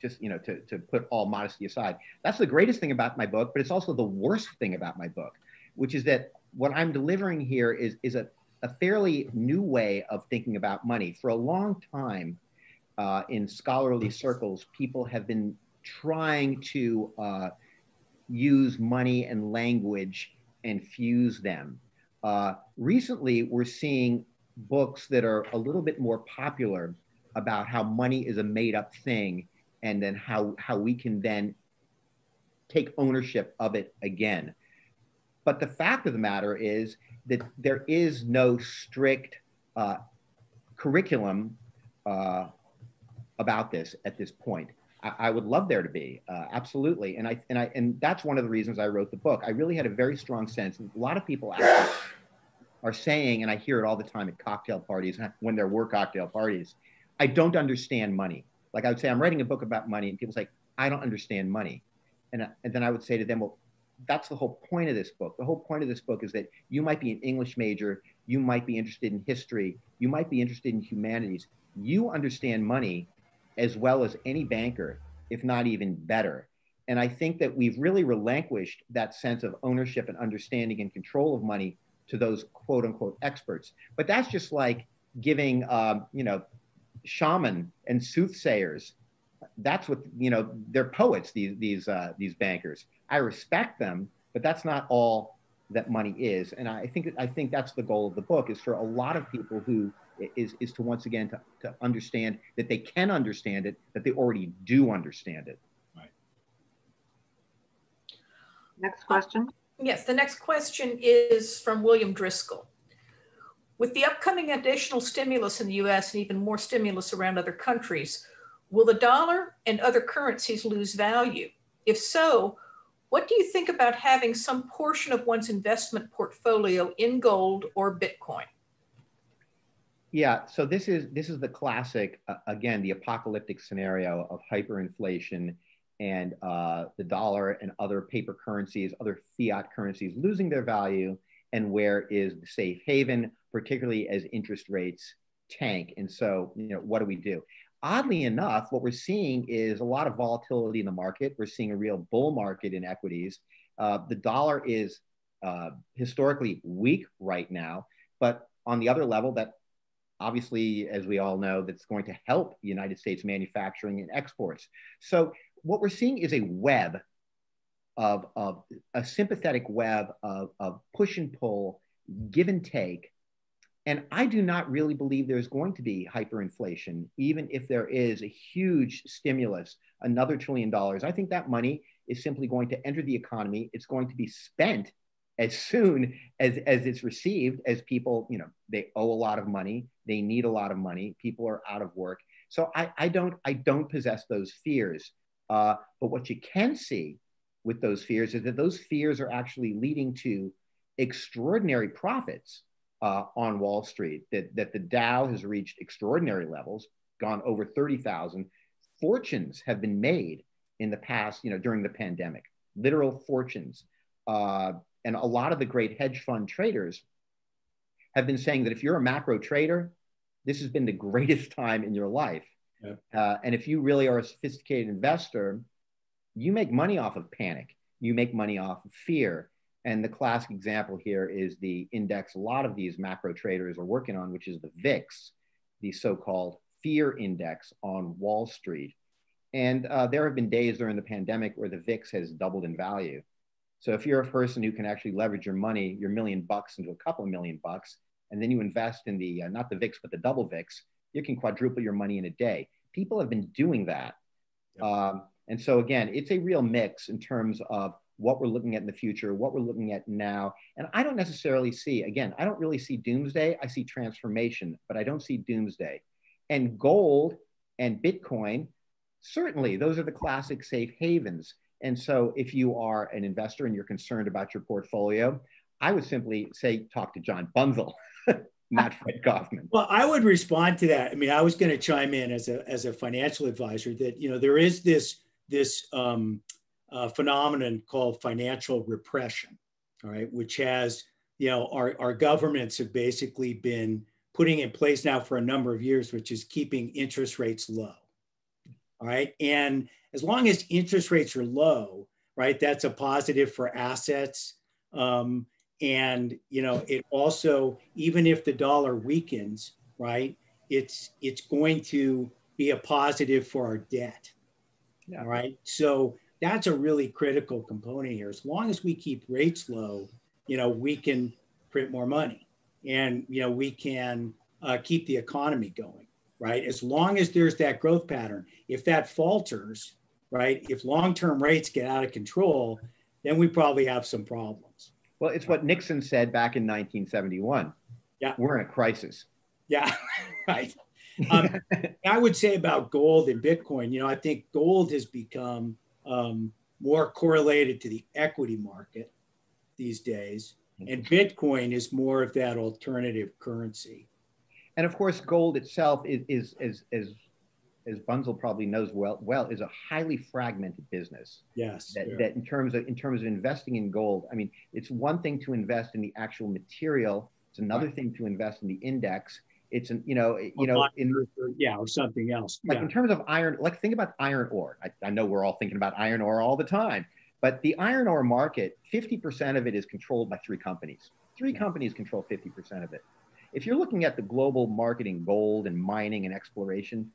just you know to, to put all modesty aside that's the greatest thing about my book but it's also the worst thing about my book which is that what i'm delivering here is is a, a fairly new way of thinking about money. For a long time uh, in scholarly circles people have been trying to uh, use money and language and fuse them. Uh, recently we're seeing books that are a little bit more popular about how money is a made up thing and then how, how we can then take ownership of it again. But the fact of the matter is that there is no strict uh, curriculum uh, about this at this point. I, would love there to be, uh, absolutely. And I and I and that's one of the reasons I wrote the book. I really had a very strong sense. A lot of people ask are saying, and I hear it all the time at cocktail parties when there were cocktail parties, I don't understand money. Like I would say, I'm writing a book about money, and people say, I don't understand money. And, and then I would say to them, well, that's the whole point of this book. The whole point of this book is that you might be an English major, you might be interested in history, you might be interested in humanities. You understand money as well as any banker, if not even better. And I think that we've really relinquished that sense of ownership and understanding and control of money to those quote unquote experts. But that's just like giving, um, you know, shaman and soothsayers. That's what you know. They're poets. These these uh, these bankers. I respect them, but that's not all that money is. And I think I think that's the goal of the book is for a lot of people who is is to once again to, to understand that they can understand it, that they already do understand it. Right. Next question. Yes, the next question is from William Driscoll. With the upcoming additional stimulus in the US and even more stimulus around other countries, will the dollar and other currencies lose value? If so, what do you think about having some portion of one's investment portfolio in gold or Bitcoin? Yeah, so this is this is the classic uh, again the apocalyptic scenario of hyperinflation and uh, the dollar and other paper currencies, other fiat currencies losing their value, and where is the safe haven, particularly as interest rates tank. And so, you know, what do we do? Oddly enough, what we're seeing is a lot of volatility in the market. We're seeing a real bull market in equities. Uh, the dollar is uh, historically weak right now, but on the other level, that obviously, as we all know, that's going to help United States manufacturing and exports. So what we're seeing is a web of, of a sympathetic web of, of push and pull, give and take. And I do not really believe there's going to be hyperinflation, even if there is a huge stimulus, another trillion dollars. I think that money is simply going to enter the economy. It's going to be spent as soon as, as it's received, as people, you know, they owe a lot of money, they need a lot of money, people are out of work. So I, I don't I don't possess those fears. Uh, but what you can see with those fears is that those fears are actually leading to extraordinary profits uh, on Wall Street. That that the Dow has reached extraordinary levels, gone over thirty thousand. Fortunes have been made in the past, you know, during the pandemic, literal fortunes. Uh, and a lot of the great hedge fund traders have been saying that if you're a macro trader, this has been the *laughs* greatest time in your life. Uh, and if you really are a sophisticated investor, you make money off of panic. You make money off of fear. And the classic example here is the index a lot of these macro traders are working on, which is the VIX, the so called fear index on Wall Street. And uh, there have been days during the pandemic where the VIX has doubled in value. So if you're a person who can actually leverage your money, your million bucks into a couple of million bucks, and then you invest in the, uh, not the VIX, but the double VIX, you can quadruple your money in a day. People have been doing that. Yep. Um, and so again, it's a real mix in terms of what we're looking at in the future, what we're looking at now. And I don't necessarily see, again, I don't really see doomsday. I see transformation, but I don't see doomsday. And gold and Bitcoin, certainly those are the classic safe havens. And so if you are an investor and you're concerned about your portfolio, I would simply say, talk to John Bunzel, *laughs* not Fred Kaufman. Well, I would respond to that. I mean, I was going to chime in as a, as a financial advisor that, you know, there is this, this um, uh, phenomenon called financial repression, all right, which has, you know, our, our governments have basically been putting in place now for a number of years, which is keeping interest rates low. All right. And as long as interest rates are low, right, that's a positive for assets. Um, and you know, it also, even if the dollar weakens, right, it's it's going to be a positive for our debt. Yeah. All right. So that's a really critical component here. As long as we keep rates low, you know, we can print more money and you know we can uh, keep the economy going right as long as there's that growth pattern if that falters right? If long term rates get out of control, then we probably have some problems. Well, it's what Nixon said back in 1971. Yeah. We're in a crisis. Yeah, *laughs* right. Um, *laughs* I would say about gold and Bitcoin, you know, I think gold has become um, more correlated to the equity market these days, and Bitcoin is more of that alternative currency. And of course, gold itself is, is, is, is as Bunzel probably knows well, well, is a highly fragmented business. Yes. That, yeah. that in terms of in terms of investing in gold, I mean, it's one thing to invest in the actual material. It's another right. thing to invest in the index. It's an you know you know in or, yeah or something else. Like yeah. in terms of iron, like think about iron ore. I, I know we're all thinking about iron ore all the time, but the iron ore market, 50% of it is controlled by three companies. Three companies control 50% of it. If you're looking at the global marketing gold and mining and exploration,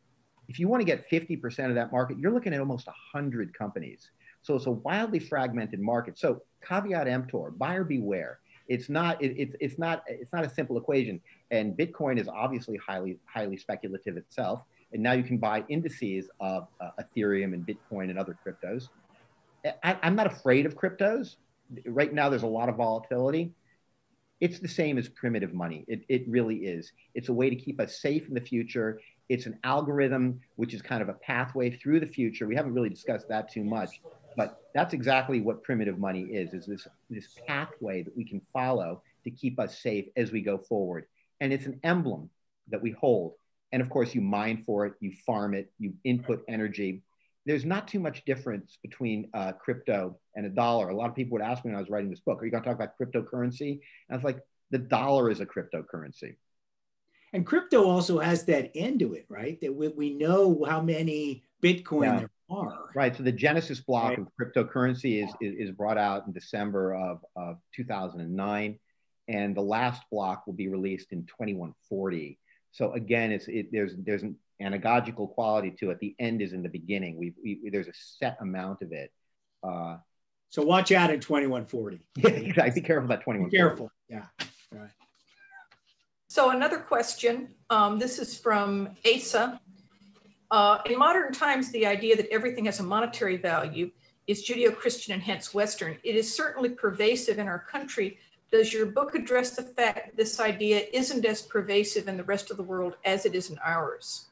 if you want to get 50% of that market, you're looking at almost 100 companies. So it's a wildly fragmented market. So caveat emptor, buyer beware. It's not it, it, it's not it's not a simple equation. And Bitcoin is obviously highly highly speculative itself. And now you can buy indices of uh, Ethereum and Bitcoin and other cryptos. I, I'm not afraid of cryptos. Right now, there's a lot of volatility. It's the same as primitive money. It, it really is. It's a way to keep us safe in the future. It's an algorithm, which is kind of a pathway through the future. We haven't really discussed that too much. But that's exactly what primitive money is, is this, this pathway that we can follow to keep us safe as we go forward. And it's an emblem that we hold. And of course, you mine for it, you farm it, you input energy. There's not too much difference between uh, crypto and a dollar. A lot of people would ask me when I was writing this book, are you going to talk about cryptocurrency? And I was like, the dollar is a cryptocurrency. And crypto also has that end to it, right? That we, we know how many Bitcoin yeah. there are. Right. So the Genesis block right. of cryptocurrency is, is, is, brought out in December of, of 2009. And the last block will be released in 2140. So again, it's it, there's there's an anagogical quality to it. The end is in the beginning. We, we there's a set amount of it. Uh, so watch out in 2140. *laughs* Yeah, exactly. Be careful about 2140. Be careful. Yeah. All right. So another question. Um, this is from Asa. Uh, in modern times, the idea that everything has a monetary value is Judeo-Christian and hence Western. It is certainly pervasive in our country, does your book address the fact that this idea isn't as pervasive in the rest of the world as it is in ours?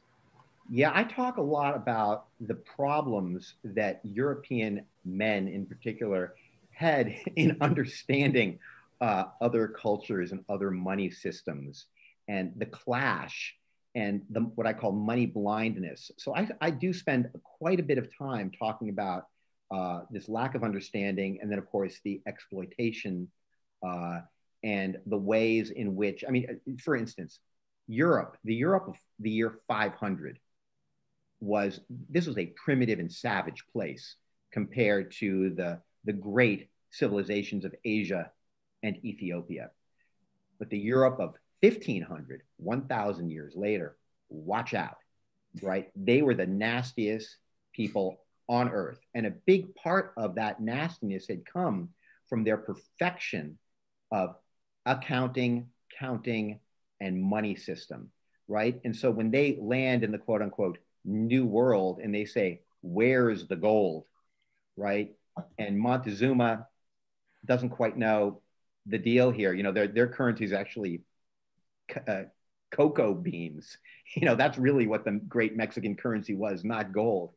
Yeah, I talk a lot about the problems that European men in particular had *laughs* in understanding uh, other cultures and other money systems and the clash and the, what I call money blindness. So I, I do spend quite a bit of time talking about uh, this lack of understanding and then, of course, the exploitation uh, and the ways in which, I mean, uh, for instance, Europe, the Europe of the year 500 was, this was a primitive and savage place compared to the, the great civilizations of Asia and Ethiopia. But the Europe of 1500, 1000 years later, watch out, right? They were the nastiest people on earth. And a big part of that nastiness had come from their perfection of accounting, counting, and money system, right? And so when they land in the quote unquote new world and they say, where's the gold, right? And Montezuma doesn't quite know the deal here. You know, their, their currency is actually uh, cocoa beans. *laughs* You know, that's really what the great Mexican currency was, not gold.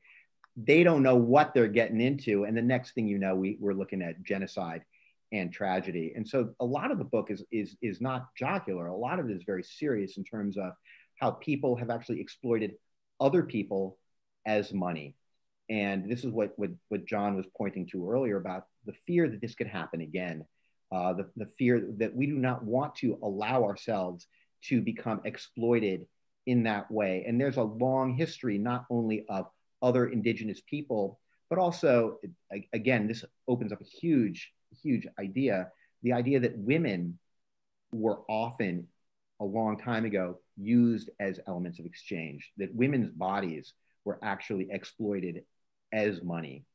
They don't know what they're getting into. And the next thing you know, we, we're looking at genocide and tragedy. And so a lot of the book is, is, is not jocular. A lot of it is very serious in terms of how people have actually exploited other people as money. And this is what, what, what John was pointing to earlier about the fear that this could happen again, uh, the, the fear that we do not want to allow ourselves to become exploited in that way. And there's a long history, not only of other indigenous people, but also, again, this opens up a huge huge idea the idea that women were often a long time ago used as elements of exchange, that women's bodies were actually exploited as money.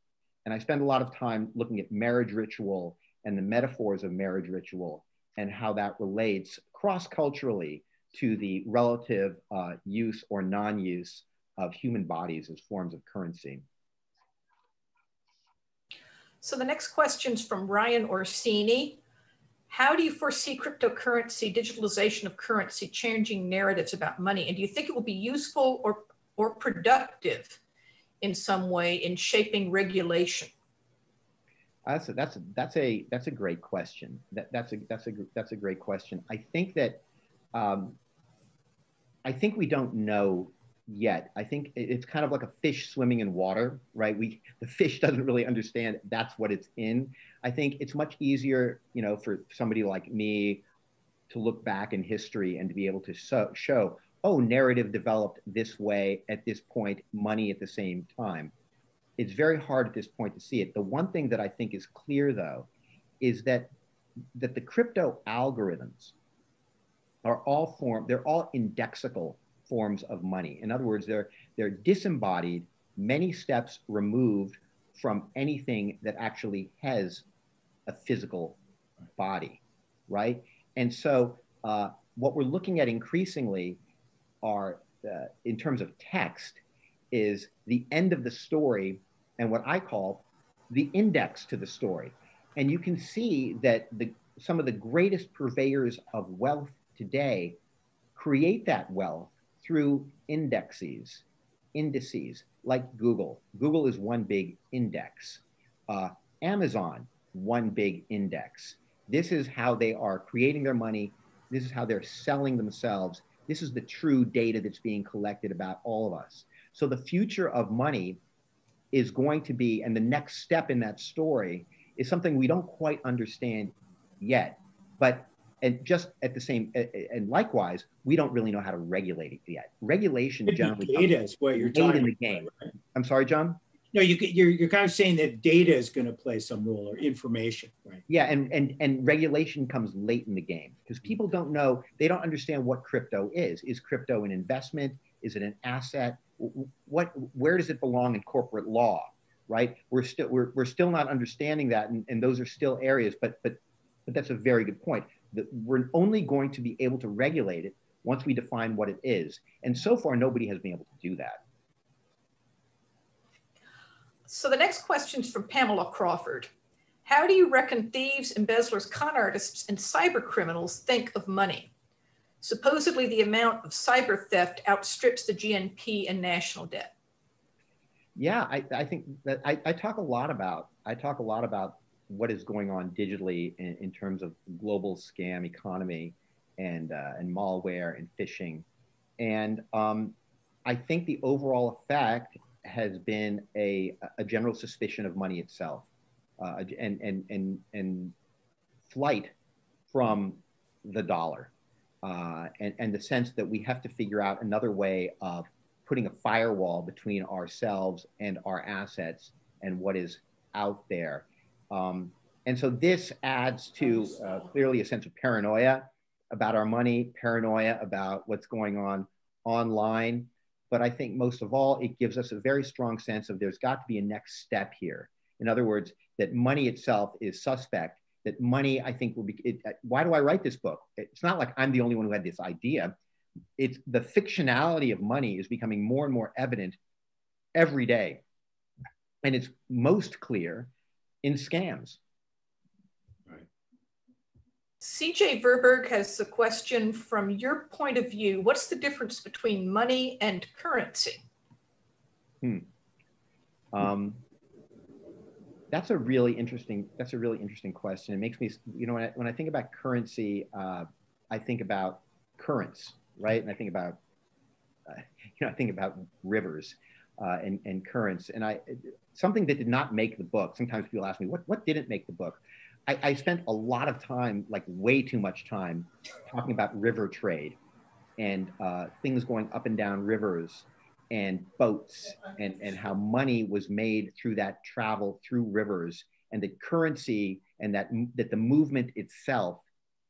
And I spend a lot of time looking at marriage ritual and the metaphors of marriage ritual and how that relates cross culturally to the relative uh, use or non use of human bodies as forms of currency. So the next question is from Ryan Orsini. How do you foresee cryptocurrency, digitalization of currency, changing narratives about money? And do you think it will be useful or, or productive in some way in shaping regulation? That's a, that's a, that's a that's a great question. That, that's a that's a that's a great question. I think that um, I think we don't know yet. I think it's kind of like a fish swimming in water, right? We the fish *laughs* doesn't really understand that's what it's in. I think it's much easier, you know, for somebody like me to look back in history and to be able to so, show, oh, narrative developed this way at this point, money at the same time. It's very hard at this point to see it. The one thing that I think is clear though is that that the crypto algorithms are all formed, they're all indexical forms of money. In other words, they're, they're disembodied, many steps removed from anything that actually has a physical body, right? And so uh, what we're looking at increasingly are, uh, in terms of text, is the end of the story and what I call the index to the story. And you can see that the, some of the greatest purveyors of wealth today create that wealth through indexes, indices like Google. Google is one big index. Uh, Amazon, one big index. This is how they are creating their money. This is how they're selling themselves. This is the true data that's being collected about all of us. So the future of money is going to be, and the next step in that story is something we don't quite understand yet. But and just at the same and likewise, we don't really know how to regulate it yet. Regulation generally data is what you're talking in the game. Right? I'm sorry, John. No, you, you're you're kind of saying that data is going to play some role or information, right? Yeah, and and and regulation comes late in the game because people don't know, they don't understand what crypto is. Is crypto an investment? Is it an asset? What where does it belong in corporate law? Right? We're still we're, we're still not understanding that, and, and those are still areas. But but but that's a very good point that we're only going to be able to regulate it once we define what it is. And so far, nobody has been able to do that. So the next question is from Pamela Crawford. How do you reckon thieves, embezzlers, con artists, and cyber criminals think of money? Supposedly, the amount of cyber theft outstrips the GNP and national debt. Yeah, I, I think that I, I talk a lot about I talk a lot about what is going on digitally in, in terms of global scam economy and, uh, and malware and phishing. And um, I think the overall effect has been a, a general suspicion of money itself uh, and, and, and, and flight from the dollar. Uh, and, and the sense that we have to figure out another way of putting a firewall between ourselves and our assets and what is out there. Um, and so this adds to uh, clearly a sense of paranoia about our money, paranoia about what's going on online. But I think most of all, it gives us a very strong sense of there's got to be a next step here. In other words, that money itself is suspect, that money, I think, will be. It, uh, why do I write this book? It's not like I'm the only one who had this idea. It's the fictionality of money is becoming more and more evident every day. And it's most clear in scams. Right. CJ Verberg has a question from your point of view. What's the difference between money and currency? Hmm. Um, that's a really interesting. That's a really interesting question. It makes me, you know, when I, when I think about currency, uh, I think about currents, right? And I think about, uh, *laughs* you know, I think about rivers uh, and, and currents. And I, something that did not make the book. Sometimes people ask me, what, what didn't make the book? I, I spent a lot of time, like way too much time, talking about river trade and uh, things going up and down rivers and boats and, and how money was made through that travel through rivers and the currency and that, that the movement itself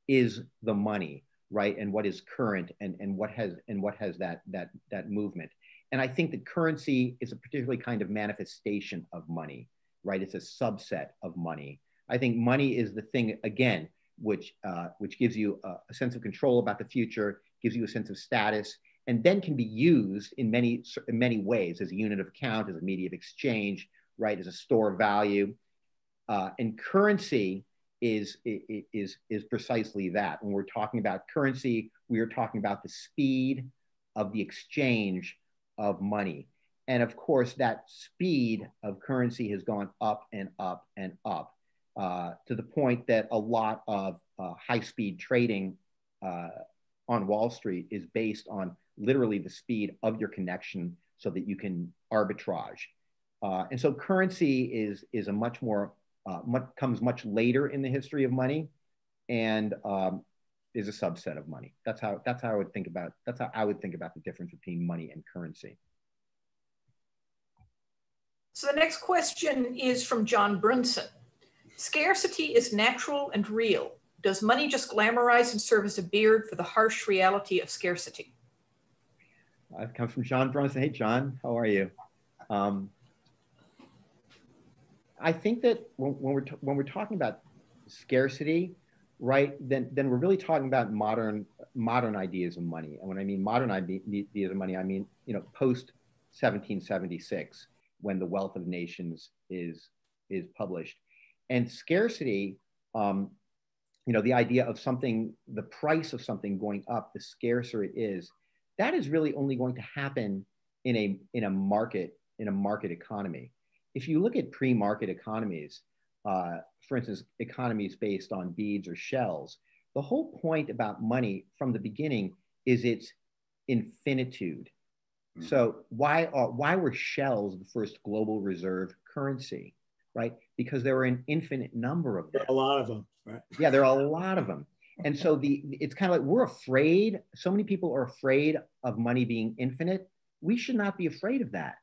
is the money right and what is current and, and what has and what has that that that movement and I think that currency is a particularly kind of manifestation of money, right? It's a subset of money. I think money is the thing, again, which, uh, which gives you a, a sense of control about the future, gives you a sense of status, and then can be used in many, in many ways as a unit of account, as a media of exchange, right, as a store of value. Uh, and currency is, is, is precisely that. When we're talking about currency, we are talking about the speed of the exchange of money. And of course, that speed of currency has gone up and up and up uh, to the point that a lot of uh, high speed trading uh, on Wall Street is based on literally the speed of your connection so that you can arbitrage. Uh, and so currency is, is a much more, uh, much, comes much later in the history of money and um, is a subset of money. That's how that's how I would think about that's how I would think about the difference between money and currency. So the next question is from John Brunson. Scarcity is natural and real. Does money just glamorize and serve as a beard for the harsh reality of scarcity? I've come from John Brunson. Hey, John, how are you? Um, I think that when, when we're when we're talking about scarcity, right, then then we're really talking about modern modern ideas of money. And when I mean modern ideas of money, I mean you know post 1776 when the Wealth of Nations is is published, and scarcity. Um, you know the idea of something the price of something going up the scarcer it is that is really only going to happen in a in a market in a market economy if you look at pre-market economies, uh, for instance, economies based on beads or shells, the whole point about money from the beginning is its infinitude. Mm-hmm. So why are, why were shells the first global reserve currency, right? Because there were an infinite number of them. a lot of them, right? Yeah, there are a lot of them. And so the it's kind of like we're afraid. So many people are afraid of money being infinite. We should not be afraid of that.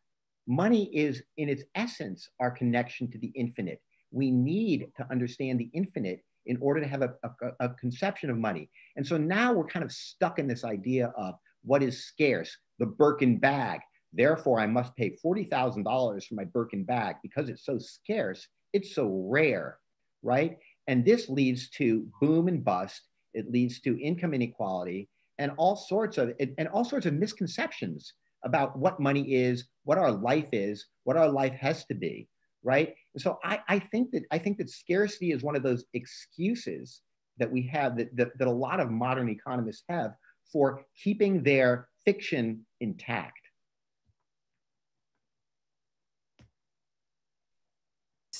Money is, in its essence, our connection to the infinite. We need to understand the infinite in order to have a, a, a conception of money. And so now we're kind of stuck in this idea of what is scarce, the Birkin bag. Therefore, I must pay $40,000 for my Birkin bag because it's so scarce, it's so rare, right? And this leads to boom and bust. It leads to income inequality and all sorts of and all sorts of misconceptions about what money is, what our life is, what our life has to be, right? And so I, I think that I think that scarcity is one of those excuses that we have that, that, that a lot of modern economists have for keeping their fiction intact.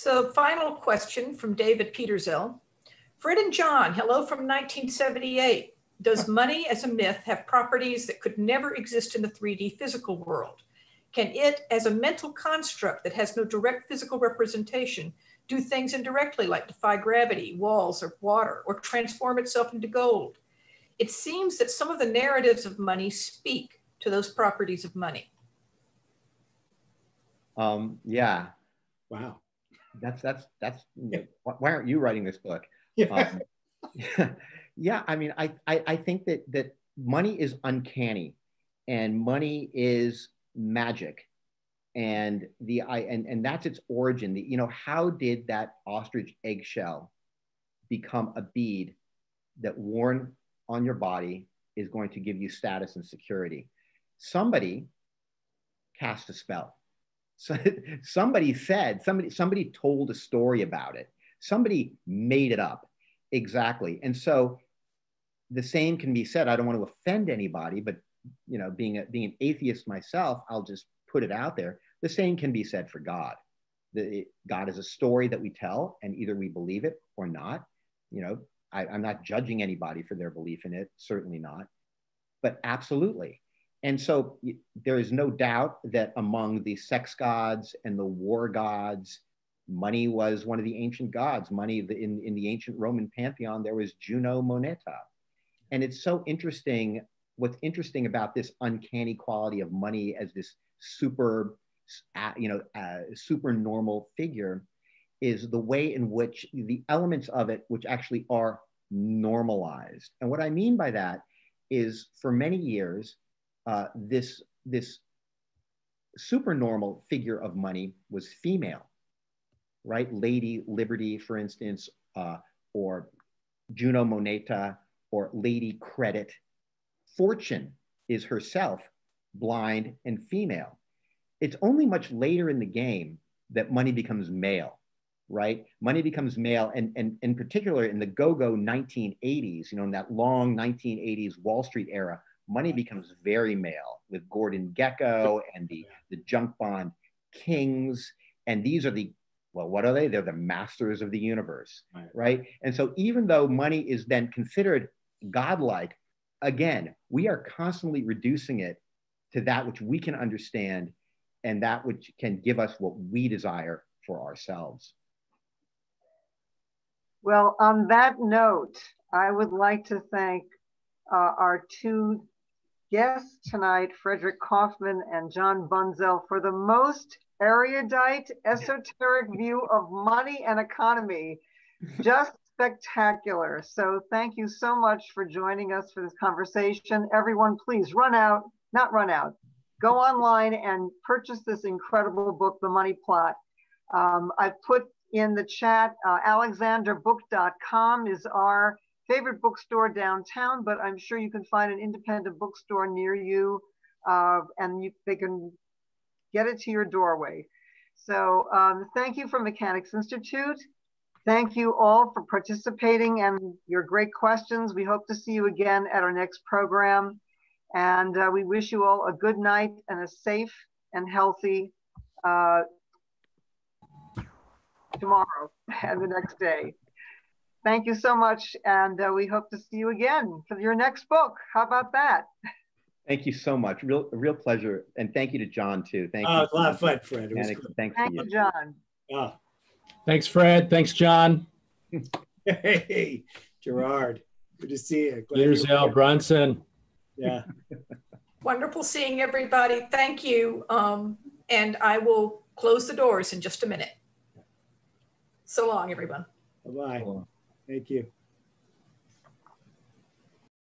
So final question from David Peterzel. Fred and John, hello from 1978. Does money as a myth have properties that could never exist in the 3D physical world? Can it, as a mental construct that has no direct physical representation, do things indirectly like defy gravity, walls, or water, or transform itself into gold? it seems that some of the narratives of money speak to those properties of money. Um, yeah. Wow. That's that's that's. Yeah. Why aren't you writing this book? Yeah. Um, *laughs* yeah. I mean, I, I I think that that money is uncanny, and money is magic, and the I and and that's its origin. The you know how did that ostrich eggshell become a bead that worn on your body is going to give you status and security. Somebody cast a spell. So *laughs* somebody said, somebody, somebody told a story about it. Somebody made it up. Exactly. And so the same can be said. I don't want to offend anybody, but you know, being a, being an atheist myself, I'll just put it out there. The same can be said for God. The, God is a story that we tell, and either we believe it or not. You know, I, I'm not judging anybody for their belief in it, certainly not, but absolutely. And so there is no doubt that among the sex gods and the war gods, money was one of the ancient gods. Money in, in the ancient Roman pantheon, there was Juno Moneta. And it's so interesting. What's interesting about this uncanny quality of money as this super, you know, uh, super normal figure is the way in which the elements of it, which actually are normalized. And what I mean by that is for many years, uh, this, this supernormal figure of money was female, right? Lady Liberty, for instance, uh, or Juno Moneta, or Lady Credit. Fortune is herself blind and female. It's only much later in the game that money becomes male right? Money becomes male, and, and in particular in the go-go 1980s, you know, in that long 1980s Wall Street era, money becomes very male with Gordon Gekko and the, the junk bond kings. And these are the, well, what are they? They're the masters of the universe, right? right? And so even though money is then considered godlike, again, we are constantly reducing it to that which we can understand and that which can give us what we desire for ourselves. Well, on that note, I would like to thank uh, our two guests tonight, Frederick Kaufman and John Bunzel, for the most erudite, esoteric view of money and economy. Just spectacular. So thank you so much for joining us for this conversation. Everyone, please run out, not run out, go online and purchase this incredible book, The Money Plot. Um, I've put in the chat. Uh, alexanderbook.com is our favorite bookstore downtown, but I'm sure you can find an independent bookstore near you uh, and you, they can get it to your doorway. So um, thank you from Mechanics Institute. Thank you all for participating and your great questions. We hope to see you again at our next program. And uh, we wish you all a good night and a safe and healthy uh, tomorrow and the next day. Thank you so much. And uh, we hope to see you again for your next book. How about that? Thank you so much. Real, real pleasure. And thank you to John too. Thank Oh, you. it was a lot of fun, Fred. It was Thanks, good. thanks Thank you. you, John. Oh, Thanks, Fred. Thanks, John. hey, Gerard. Good to see you. Glad Here's Al here. Brunson. Yeah. *laughs* Wonderful seeing everybody. Thank you. Um, and I will close the doors in just a minute. So long, everyone. Bye-bye. Thank you.